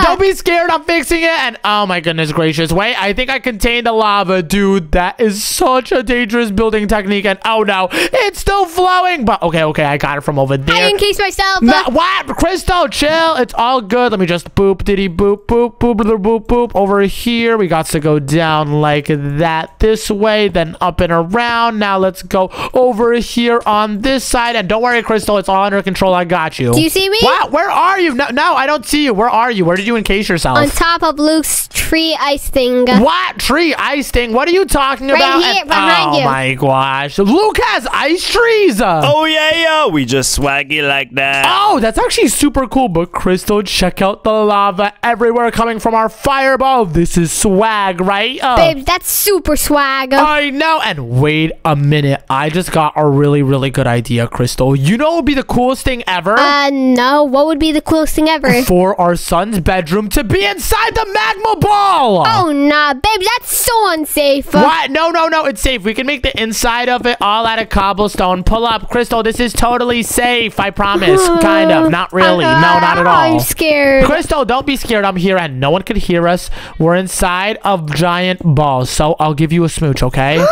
Don't be scared. I'm fixing it. And oh my goodness gracious. Wait, I think I contained the lava. Dude, that is such a dangerous building technique. And oh no, it's still flowing. But okay, okay, I got it from over there. I encased myself. No, what? Crystal, chill. It's all good. Let me just boop, diddy, boop, boop, boop, boop, boop, boop. Over here, we got to go down like that this way, then up and around. Now let's go over here on this side. And don't worry, Crystal, it's all under control. I got you. Do you see me? What? Where are you? No, no, I don't see you. Where are you? Where did you encase yourself? On top of Luke's tree ice thing. what tree ice thing? What are you talking Right about? here, And- behind oh you. my gosh, Luke has ice trees. Oh yeah, yeah. We just swaggy like that. Oh, that's actually super cool. But Crystal, check out the lava everywhere coming from our fireball. This is swag, right? Uh, Babes, that's super swag. I know. And wait a minute. I just got a really, really good idea, Crystal. You know what would be the coolest thing ever? Uh, no. What would be the coolest thing ever? For our son's bedroom to be inside the magma ball. Oh, nah. Babe, that's so unsafe. What? No, no, no. It's safe. We can make the inside of it all out of cobblestone. Pull up, Crystal. This is totally safe. I promise. kind of. Not really. No, uh, not at all. I'm scared. Crystal, don't be scared. I'm here and no one could hear us. We're inside of giant balls. So I'll give you a smooch, okay?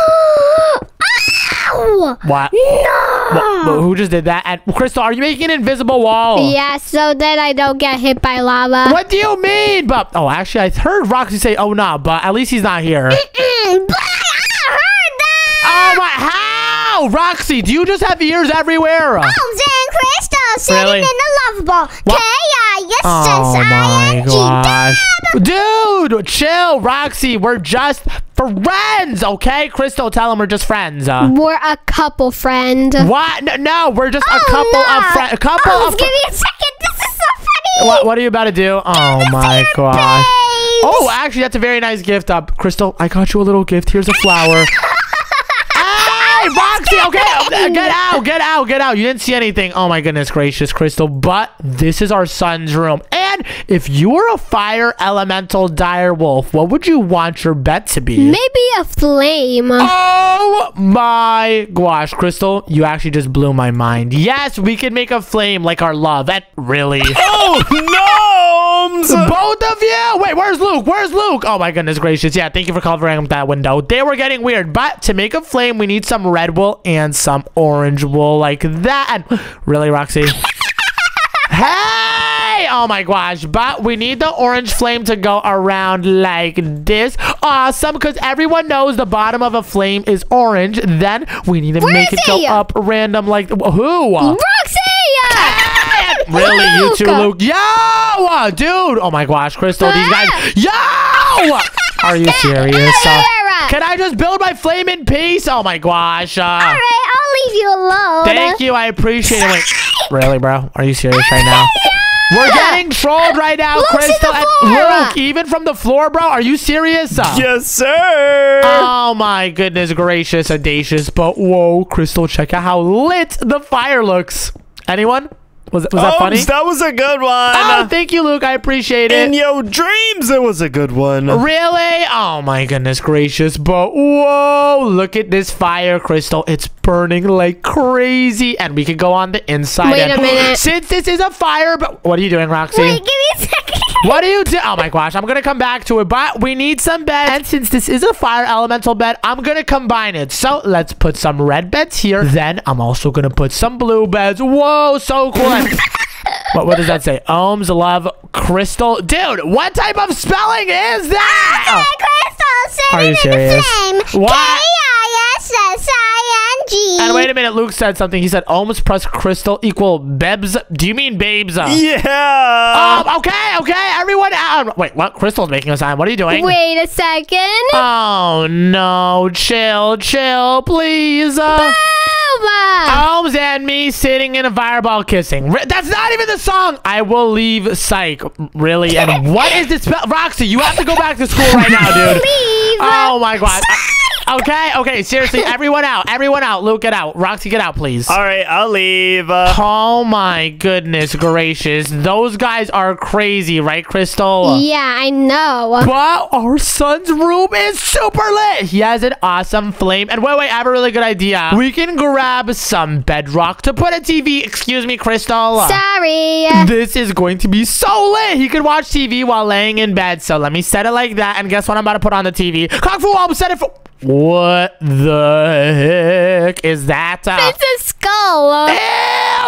Ow! what? No! Wha- wha- who just did that? And Crystal, are you making an invisible wall? Yeah, so that I don't get hit by lava. What do you mean? But oh, actually, I heard Roxy say, "Oh no," but at least he's not here. Mm, but I heard that! oh my! How, Roxy? Do you just have ears everywhere? Bones and crystal sitting Really? in the love ball. What? Oh my K-I-S-S-I-N-G. gosh. Dude, chill, Roxy. We're just friends, okay? Crystal, tell him we're just friends. Uh, We're a couple friend. what? No, no, we're just a Oh, couple no. of friends. A couple Oh, of give me a second. This is so funny. What, what are you about to do? Oh my gosh. Babes. Oh, actually, that's a very nice gift. Uh, Crystal, I got you a little gift. Here's a flower. hey, Roxy, okay, uh, get out, get out, get out. You didn't see anything. Oh my goodness gracious, Crystal. But this is our son's room. And if you were a fire elemental dire wolf, what would you want your bet to be? Maybe a flame. Oh my gosh, Crystal, you actually just blew my mind. Yes, we can make a flame like our love. That really? Oh, gnomes! Both of you? Wait, where's Luke? Where's Luke? Oh my goodness gracious. Yeah, thank you for covering up that window. They were getting weird, but to make a flame, we need some red wool and some orange wool like that. And really, Roxy? hey! Oh my gosh, but we need the orange flame to go around like this. Awesome, because everyone knows the bottom of a flame is orange. Then we need to Where make it go up random like who? Roxy! Really, you two, Luke. Luke? Yo, uh, dude! Oh my gosh, Crystal, these guys. Yo! Are you serious? Uh, can I just build my flame in peace? Oh my gosh. Uh, All right, I'll leave you alone. thank you, I appreciate it. Wait, really, bro? Are you serious right now? We're getting trolled right now, Luke's in Crystal. the and. Luke, even from the floor, bro? Are you serious? Uh, Yes, sir. Oh my goodness gracious, audacious. But whoa, Crystal, check out how lit the fire looks. Anyone? Was, was that Oops, funny? that was a good one. Oh, thank you, Luke. I appreciate it. In your dreams, it was a good one. Really? Oh my goodness gracious. But whoa, look at this fire crystal. It's burning like crazy. And we can go on the inside. Wait and- a minute. Since this is a fire, but what are you doing, Roxy? Wait, give me a second. What do you do? Oh my gosh, I'm gonna come back to it, but we need some beds. And since this is a fire elemental bed, I'm gonna combine it. So let's put some red beds here. Then I'm also gonna put some blue beds. Whoa, so cool. And- what, what does that say? Omz love crystal. Dude, what type of spelling is that? Crystal Are you sitting in the serious? flame. What? And wait a minute, Luke said something. He said Omz plus crystal equal bebs. Do you mean babes? Yeah. Um, okay, okay, everyone. Um, wait, what? Crystal's making a sign. What are you doing? Wait a second. Oh no, chill, chill, please. Uh! Omz and me sitting in a fireball kissing. That's not even the song. I will leave psych. Really? And what is this? Spell? Roxy, you have to go back to school right now, dude. Leave. Oh my god. Okay, okay, seriously, everyone out. Everyone out. Luke, get out. Roxy, get out, please. All right, I'll leave. Uh, Oh my goodness gracious. Those guys are crazy, right, Crystal? Yeah, I know. But our son's room is super lit. He has an awesome flame. And wait, wait, I have a really good idea. We can grab some bedrock to put a TV. Excuse me, Crystal. Sorry. This is going to be so lit. He could watch TV while laying in bed. So let me set it like that. And guess what I'm about to put on the TV? Kung Fu, I'm set it for... What the heck is that? Uh, It's a skull.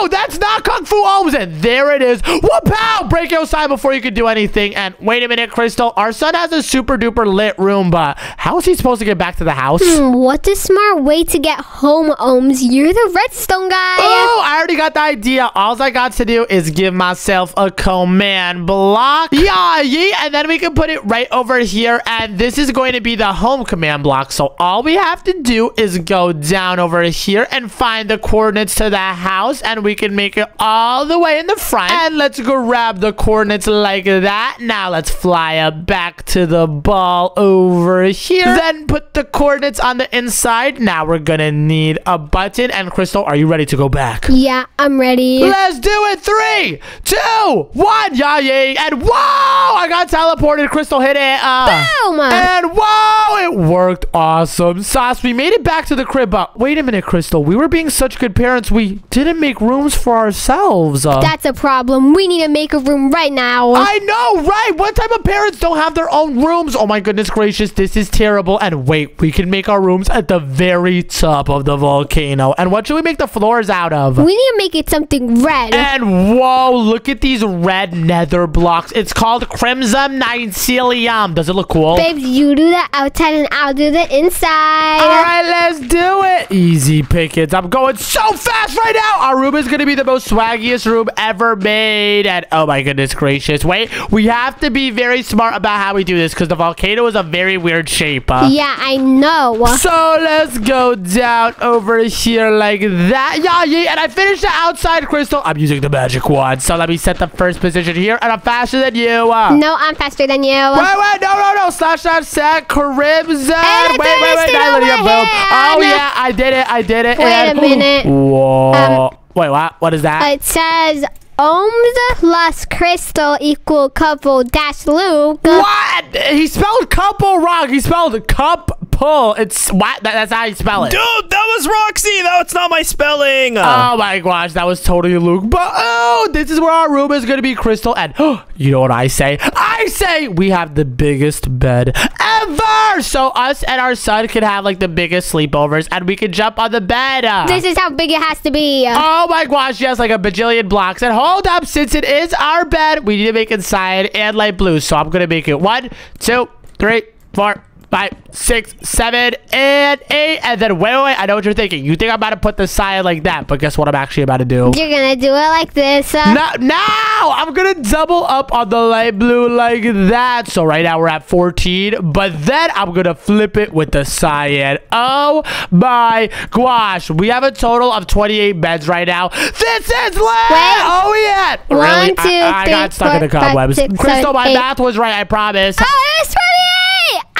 Ew, that's not Kung Fu Omz. And there it is. Whoop pow! Break your sign before you can do anything. And wait a minute, Crystal. Our son has a super duper lit room, but how is he supposed to get back to the house? Hmm, What a smart way to get home, Omz. You're the redstone guy. Oh, I already got the idea. All I got to do is give myself a command block. Yeah, yeah, and then we can put it right over here. And this is going to be the home command block. So all we have to do is go down over here and find the coordinates to the house. And we can make it all the way in the front. And let's grab the coordinates like that. Now let's fly up back to the ball over here. Then put the coordinates on the inside. Now we're gonna need a button. And Crystal, are you ready to go back? Yeah, I'm ready. Let's do it. Three, two, one. Yeah, yeah. And whoa, I got teleported. Crystal hit it. Uh, Boom! and whoa, it worked awesome. Sauce, we made it back to the crib. But wait a minute, Crystal. We were being such good parents. We didn't make rooms for ourselves. Uh, That's a problem. We need to make a room right now. I know, right? What type of parents don't have their own rooms? Oh my goodness gracious, this is terrible. And wait, we can make our rooms at the very top of the volcano. And what should we make the floors out of? we need to make it something red. And whoa, look at these red nether blocks. It's called Crimson Mycelium. Does it look cool? Babe, you do the outside and I'll do the inside. All right, let's do it. Easy pickets. I'm going so fast right now. Our room is going to be the most swaggiest room ever made. And oh my goodness gracious. Wait, we have to be very smart about how we do this because the volcano is a very weird shape. Uh, Yeah, I know. So let's go down over here like that. Yeah, yeah. And I finished the outside crystal. I'm using the magic wand. So let me set the first position here. And I'm faster than you. Uh, No, I'm faster than you. Wait, wait, no, no, no. Slash, slash, set, crimson. Wait, wait, wait. finished it Now over boom. Oh, yeah, I did it. I did it. Wait and- a minute. Whoa. Um, wait, what? What is that? It says Omz plus crystal equal couple dash Luke. what? He spelled couple wrong. He spelled cup pull. It's what? That, that's how you spell it. dude, that was Roxy. That's not my spelling. Oh my gosh, that was totally Luke. But oh, this is where our room is gonna be crystal. And you know what I say? I say we have the biggest bed ever. So us and our son can have like the biggest sleepovers, and we can jump on the bed. This is how big it has to be. Oh my gosh, yes, like a bajillion blocks. And hold up, since it is our bed, we need to make it cyan and light blue. So I'm gonna make it one, two, three, four, five, six, seven, and eight. And then wait, wait, I know what you're thinking. You think I'm about to put the cyan like that, but guess what I'm actually about to do? You're gonna do it like this. Uh, Now, now I'm gonna double up on the light blue like that. So right now we're at 14, but then I'm gonna flip it with the cyan. Oh my gosh, we have a total of 28 beds right now. This is lit. Wait. Oh yeah. One, really? two, I, I got three, stuck in the four, five, cobwebs. six, Crystal, seven, my eight. math was right. I promise. Oh, it's 28!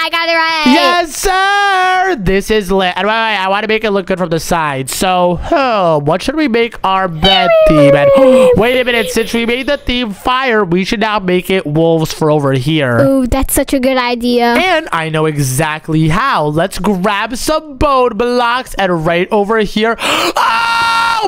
I got it right. Yes, sir. This is lit. And wait, wait, I want to make it look good from the side. So, oh, what should we make our bed theme? And wait a minute. Since we made the theme fire, we should now make it wolves for over here. Ooh, that's such a good idea. And I know exactly how. Let's grab some bone blocks and right over here. Ah!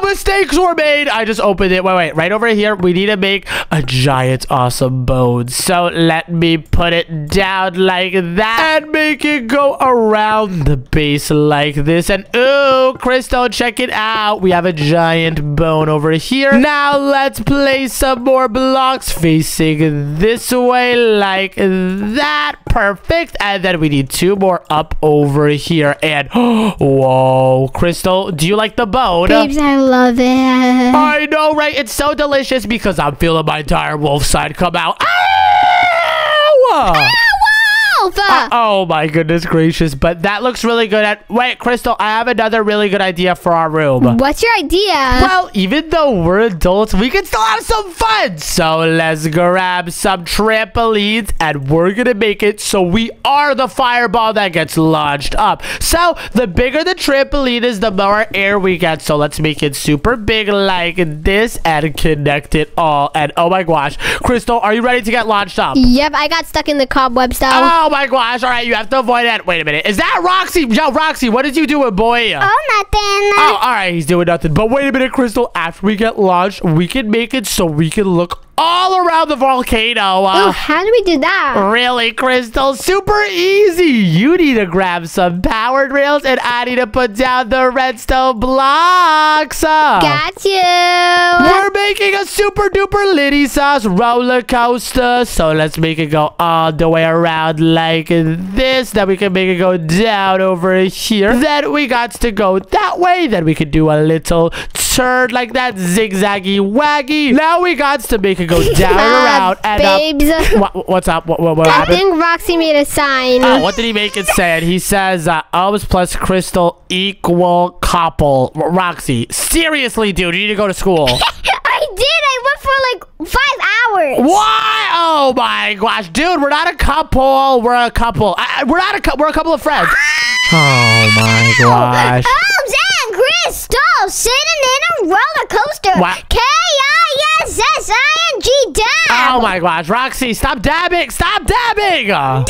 Mistakes were made. I just opened it. Wait, wait. Right over here, we need to make a giant awesome bone. So let me put it down like that and make it go around the base like this. And ooh, Crystal, check it out. We have a giant bone over here. Now let's place some more blocks facing this way like that. Perfect. And then we need two more up over here. And whoa, Crystal, do you like the bone? Babes, I love it. I know, right? It's so delicious because I'm feeling my entire wolf side come out. Ow! Uh, oh my goodness gracious! But that looks really good. At wait, Crystal, I have another really good idea for our room. What's your idea? Well, even though we're adults, we can still have some fun. So let's grab some trampolines and we're going to make it so we are the fireball that gets launched up. So the bigger the trampoline is, the more air we get. So let's make it super big like this and connect it all. And oh my gosh, Crystal, are you ready to get launched up? yep, I got stuck in the cobweb though. Oh my gosh. All right, you have to avoid that. Wait a minute. Is that Roxy? Yo, Roxy, what did you do with boy? Oh, nothing. Oh, all right, he's doing nothing. But wait a minute, Crystal. After we get launched, we can make it so we can look all around the volcano. Uh, how do we do that? really, Crystal? Super easy. You need to grab some powered rails, and I need to put down the redstone blocks. Uh, Got you. we're making a super duper litty sauce roller coaster. So let's make it go all the way around like this. Then we can make it go down over here. Then we got to go that way. Then we can do a little turn like that. Zigzaggy waggy. Now we got to make it go down and Uh, around and up. What, what's up? What, what, what I happened? think Roxy made a sign. Oh, what did he make it say? He says, uh, Elvis plus Crystal equal couple. Roxy, seriously, dude, you need to go to school. I did. I went for like five hours. Why? Oh my gosh, dude, we're not a couple. We're a couple. I, we're not a couple. We're a couple of friends. Oh my gosh. Crystal sitting in a roller coaster. What? K I S S I N G dab. Oh my gosh, Roxy, stop dabbing! Stop dabbing! Dab.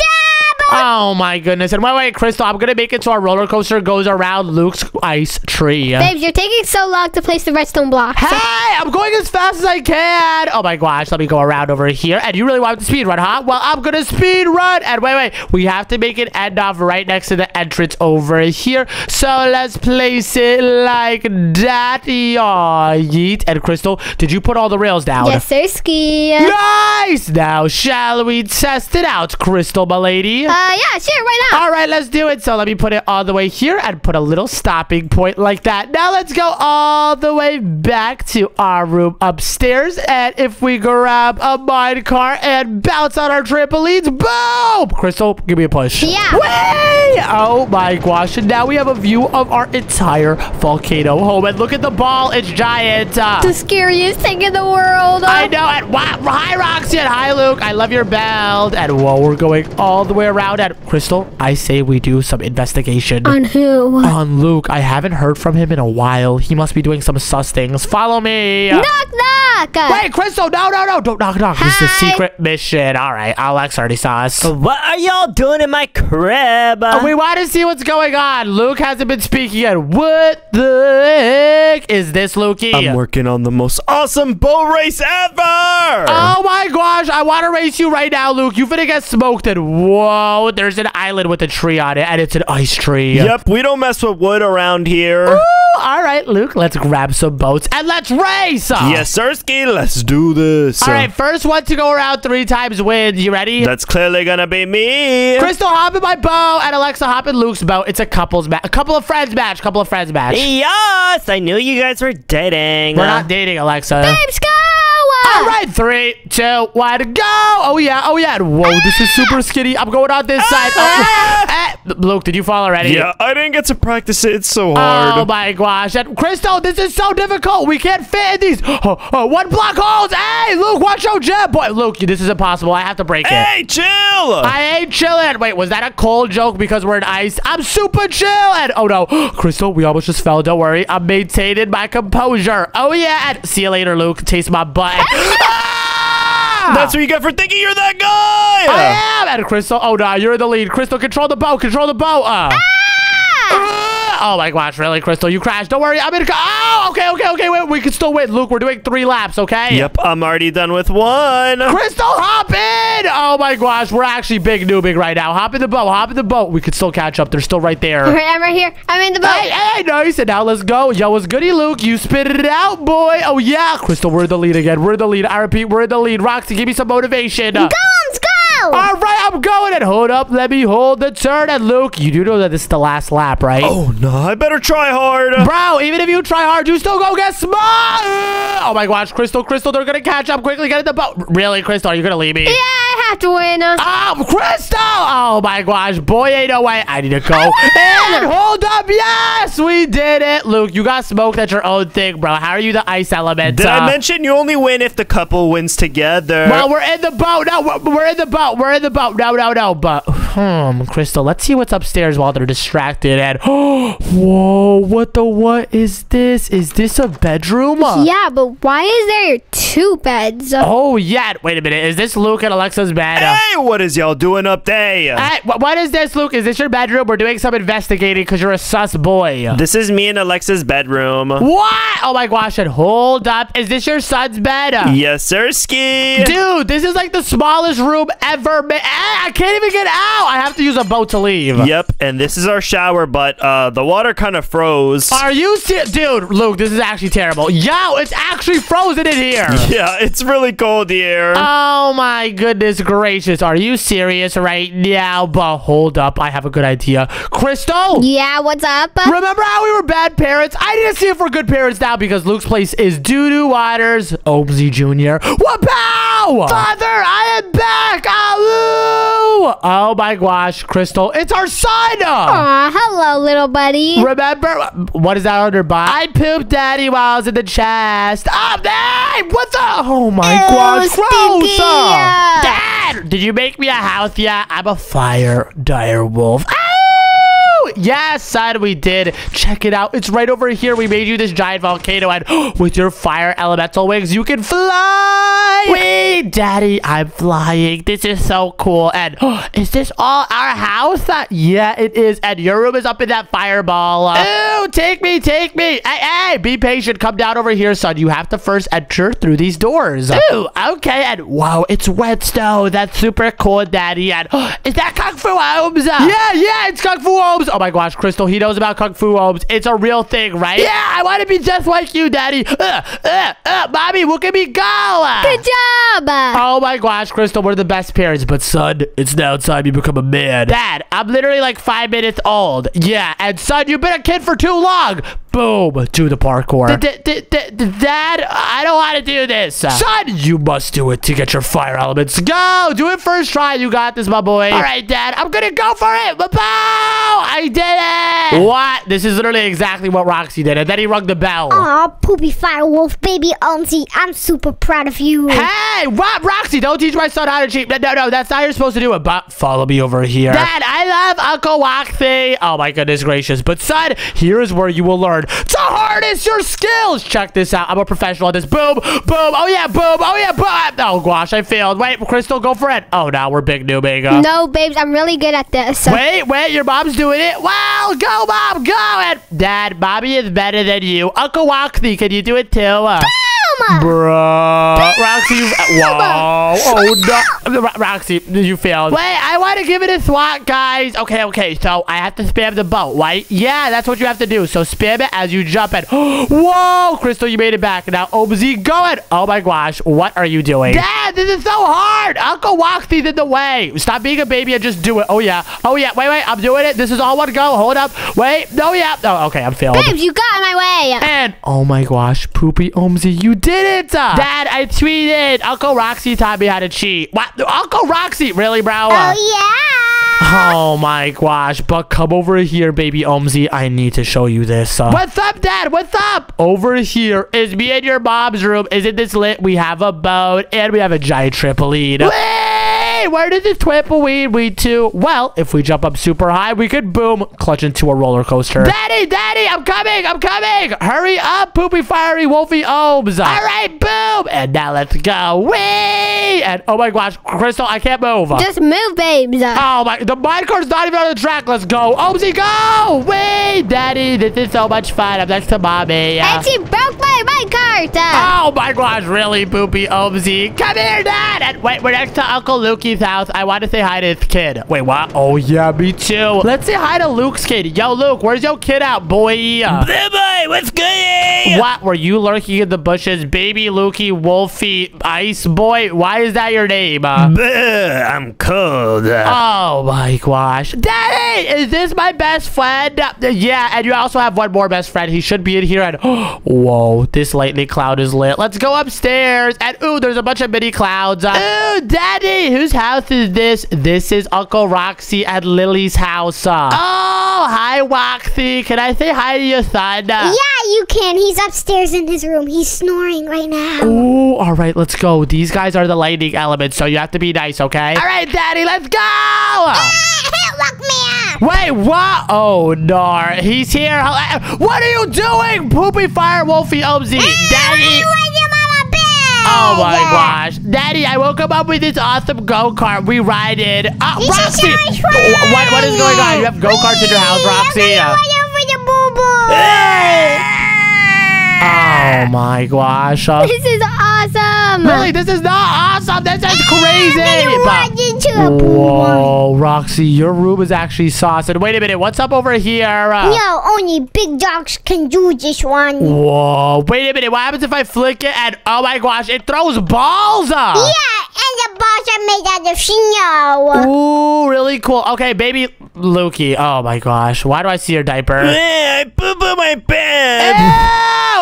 Oh my goodness! And wait, wait, Crystal, I'm gonna make it so our roller coaster goes around Luke's ice tree. Babes, you're taking so long to place the redstone blocks. Hey, I'm going as fast as I can. Oh my gosh, let me go around over here. And you really want to speed run, huh? Well, I'm gonna speed run. And wait, wait, we have to make it end off right next to the entrance over here. So let's place it like that. Yeah, yeet. And Crystal, did you put all the rails down? Yes, sir, ski. Nice! Now, shall we test it out, Crystal, my lady? Uh, yeah, sure, why not? All right, let's do it. So let me put it all the way here and put a little stopping point like that. Now let's go all the way back to our room upstairs. And if we grab a mine car and bounce on our trampolines, boom! Crystal, give me a push. Yeah. Way! Oh my gosh. And now we have a view of our entire volcano home. And look at the ball. It's giant. Uh, The scariest thing in the world. I know it. Wow. Hi, Roxy, and hi, Luke. I love your belt. And whoa, we're going all the way around. And Crystal, I say we do some investigation. On who? on Luke, I haven't heard from him in a while. He must be doing some sus things. Follow me. knock, knock. Wait, Crystal, no, no, no, don't knock, knock. This is a secret mission. All right, Alex already saw us. What are y'all doing in my crib? Uh, we want to see what's going on. Luke hasn't been speaking yet. What the heck is this, Lukey? I'm working on the most awesome boat race ever! Oh my gosh, I want to race you right now, Luke. You finna get smoked. And whoa, there's an island with a tree on it, and it's an ice tree. Yep, we don't mess with wood around here. Ooh, all right, Luke, let's grab some boats and let's race. Yes, Sirski, let's do this. All right, first one to go around three times wins. You ready? That's clearly gonna be me. Crystal, hop in my boat, and Alexa, hop in Luke's boat. It's a couples match, a couple of friends match, couple of friends match. Yes, I knew you guys were dating. We're not dating, Alexa. Babes, go. All right, three, two, one, go! Oh yeah, oh yeah. Whoa, this is super skinny. I'm going on this side. Oh, eh, Luke, did you fall already? Yeah, I didn't get to practice it. It's so hard. Oh my gosh. And Crystal, this is so difficult. We can't fit in these oh, oh, one block holes. Hey, Luke, watch out, Jeb. Boy, Luke, this is impossible. I have to break it. hey, chill! I ain't chilling. Wait, was that a cold joke because we're in ice? I'm super chill. And oh no, Crystal, we almost just fell. Don't worry. I'm maintaining my composure. Oh yeah. And see you later, Luke. Taste my butt. That's what you get for thinking you're that guy! I am. And Crystal, oh no, you're in the lead. Crystal, control the boat. Control the boat. Uh. Ah! Oh my gosh, really, Crystal? You crashed. Don't worry. I'm in. Oh, okay, okay, okay. Wait, we can still win. Luke, we're doing three laps, okay? Yep, I'm already done with one. Crystal, hop in! Oh my gosh, we're actually big noobing right now. Hop in the boat, hop in the boat. We could still catch up. They're still right there. All right, I'm right here. I'm in the boat. Hey, hey, nice. And now let's go. Yo, what's goody, Luke? You spit it out, boy. Oh, yeah. Crystal, we're the lead again. We're the lead. I repeat, we're the lead. Roxy, give me some motivation. Go, let's go! All right, I'm going. And hold up. Let me hold the turn. And Luke, you do know that this is the last lap, right? Oh no, I better try hard. Bro, even if you try hard, you still go get smoked. Oh my gosh, Crystal, Crystal, they're gonna catch up quickly. Get in the boat. Really, Crystal, are you gonna leave me? Yeah, I have to win. Uh, Oh, Crystal! Oh my gosh, boy, ain't no way. I need to go. And hold up, yes, we did it. Luke, you got smoked at your own thing, bro. How are you the ice element? Did uh? I mention you only win if the couple wins together? Well, we're in the boat. No, we're, we're in the boat. We're in the boat. No, no, no. But, hmm, Crystal, let's see what's upstairs while they're distracted. And, oh, whoa, what the, what is this? Is this a bedroom? yeah, but why is there two beds? Oh, yeah. Wait a minute. Is this Luke and Alexa's bed? Hey, what is y'all doing up there? Hey, what is this, Luke? Is this your bedroom? We're doing some investigating because you're a sus boy. This is me and Alexa's bedroom. What? Oh my gosh, and hold up. Is this your son's bed? Yes, sir, ski. Dude, this is like the smallest room ever. Eh, I can't even get out. I have to use a boat to leave. Yep, and this is our shower, but uh, the water kind of froze. Are you serious? Dude, Luke, this is actually terrible. Yo, it's actually frozen in here. yeah, it's really cold here. Oh my goodness gracious. Are you serious right now? But hold up. I have a good idea. Crystal? Yeah, what's up? Remember how we were bad parents? I need to see if we're good parents now because Luke's place is Doo Doo Waters, Omzy Jr. Wapow! Father, I am back! Aloo! Oh my gosh, Crystal, it's our son! Aw, hello, little buddy. Remember, what is that on your butt? I pooped daddy while I was in the chest. Oh, hey, what the? Oh my Ew, gosh, gross! Uh. Uh. Dad, did you make me a house yet? I'm a fire dire wolf. Oh! Yes, son, we did. Check it out. It's right over here. We made you this giant volcano, and with your fire elemental wings, you can fly. Wait, Daddy, I'm flying. This is so cool. And is this all our house? Uh, yeah, it is. And your room is up in that fireball. Uh, Ew, take me, take me. Hey, hey, be patient. Come down over here, son. You have to first enter through these doors. Ooh, okay. And wow, it's wet snow. That's super cool, Daddy. And is that Kung Fu Omz? Yeah, yeah, it's Kung Fu Omz. Oh my gosh, Crystal, he knows about Kung Fu Omz. It's a real thing, right? Yeah, I want to be just like you, Daddy. Uh, uh, uh, mommy, look at me go. Good job. Oh my gosh, Crystal, we're the best parents. But son, it's now time you become a man. Dad, I'm literally like five minutes old. Yeah, and son, you've been a kid for too long. Boom, do the parkour. D- d- d- d- Dad, I don't want to do this. Son, you must do it to get your fire elements. Go, do it first try. You got this, my boy. All right, Dad, I'm gonna go for it. Bow! I did it. What? This is literally exactly what Roxy did, and then he rung the bell. Aw, poopy fire wolf, baby Umsy, I'm super proud of you. Hey, what, Roxy? Don't teach my son how to cheat. No, no, no, that's not how you're supposed to do it. But follow me over here. Dad, I love Uncle Roxy. Oh my goodness gracious. But son, here is where you will learn to harness your skills. Check this out. I'm a professional at this. Boom, boom. Oh yeah, boom. Oh yeah, boom. Oh gosh, I failed. Wait, Crystal, go for it. Oh, now we're big noobing. Uh, No, babes, I'm really good at this. Wait, wait, your mom's doing it. Wow, go, mom, go. And Dad, mommy is better than you. Uncle Waxy, can you do it too? Uh, Bro, Roxy, you, whoa, oh no, Ro- Roxy, you failed. Wait, I want to give it a swat, guys. Okay, okay, so I have to spam the boat, right? Yeah, that's what you have to do. So spam it as you jump in. Whoa, Crystal, you made it back. Now, Omzy, go it. Oh my gosh, what are you doing? Dad, this is so hard. Uncle Waxy's in the way. Stop being a baby and just do it. Oh yeah, oh yeah. Wait, wait, I'm doing it. This is all one go. Hold up. Wait, no, yeah. Oh, okay, I'm failed. Babes, you got in my way. And oh my gosh, Poopy Omzy, you did it! Dad, I tweeted. Uncle Roxy taught me how to cheat. What? Uncle Roxy? Really, bro? Oh, yeah? Oh my gosh, but come over here, baby Omzi. I need to show you this. Uh, what's up, Dad? What's up? Over here is me and your mom's room. Isn't this lit? We have a boat and we have a giant trampoline. Wait, where did the this trampoline lead to? Well, if we jump up super high, we could boom, clutch into a roller coaster. Daddy, Daddy, I'm coming, I'm coming. Hurry up, poopy, fiery, wolfy Omz. All right, boom. And now let's go. Whee! And oh my gosh, Crystal, I can't move. Just move, babes. Oh my, the minecart's not even on the track. Let's go. Omzi, go! Wait, Daddy, this is so much fun. I'm next to Mommy. Uh, And she broke my minecart. Oh my gosh, really, Poopy Omzi. Come here, Dad! And wait, we're next to Uncle Lukey's house. I want to say hi to his kid. Wait, what? Oh, yeah, me too. Let's say hi to Luke's kid. Yo, Luke, where's your kid at, boy? Uh, Bye-bye, what's good? what? Were you lurking in the bushes? Baby Lukey, Wolfie, Ice Boy? Why is that your name? Uh, Bleh, I'm cold. Oh my gosh. Daddy, is this my best friend? Yeah, and you also have one more best friend. He should be in here. And whoa, this lightning cloud is lit. Let's go upstairs. And ooh, there's a bunch of mini clouds. Uh, ooh, Daddy, whose house is this? This is Uncle Roxy at Lily's house. Uh, oh, hi, Roxy. Can I say hi to your son? Uh, Yeah, you can. He's upstairs in his room. He's snoring right now. Ooh, all right, let's go. These guys are the lightning elements, so you have to be nice, okay? All right, Daddy, let's go. Look me up. Wait, what? Oh, no. He's here. What are you doing? Poopy Fire Wolfie Omzi. Daddy. Where's your mama been? Oh, my gosh. Daddy, I woke up with this awesome go-kart. We ride it. Uh, This is Roxy. What, what is going on? You have go-karts in your house, Roxy? Over the boo-boo. Oh, my gosh. Uh, This is awesome. Really, this is not awesome. This is crazy. But- into a boo-boo. Whoa, Roxy, your room is actually sauce. And wait a minute, what's up over here? Uh, No, only big dogs can do this one. Whoa, wait a minute. What happens if I flick it and oh my gosh, it throws balls up? Yeah, and the balls are made out of snow. Ooh, really cool. Okay, baby Lukey. Oh my gosh, why do I see your diaper? Ew! Eh, I poo-poo my bed.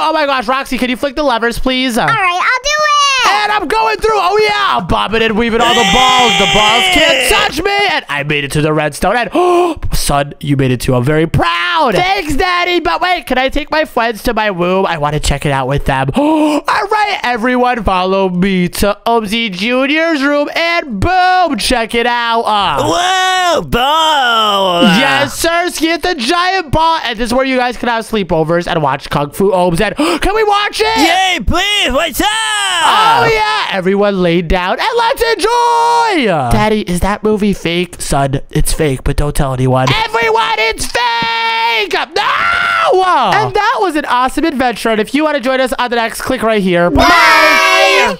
Oh Oh my gosh, Roxy, can you flick the levers, please? All right, I'll do it. And I'm going through. Oh yeah, I'm bobbing and weaving all the balls. The balls can't touch me. And I made it to the redstone. And oh, son, you made it too. I'm very proud. Thanks, Daddy. But wait, can I take my friends to my room? I want to check it out with them. all right, everyone, follow me to Omzi Junior's room and boom, check it out. Uh, Whoa, ball. Yes, sir. Get the giant ball. And this is where you guys can have sleepovers and watch Kung Fu Omz. And can we watch it? Yay, please, what's up? Oh Oh, yeah! Everyone laid down and let's enjoy! Daddy, is that movie fake? Son, it's fake, but don't tell anyone. Everyone, it's fake! No! And that was an awesome adventure. And if you want to join us on the next, click right here. Bye!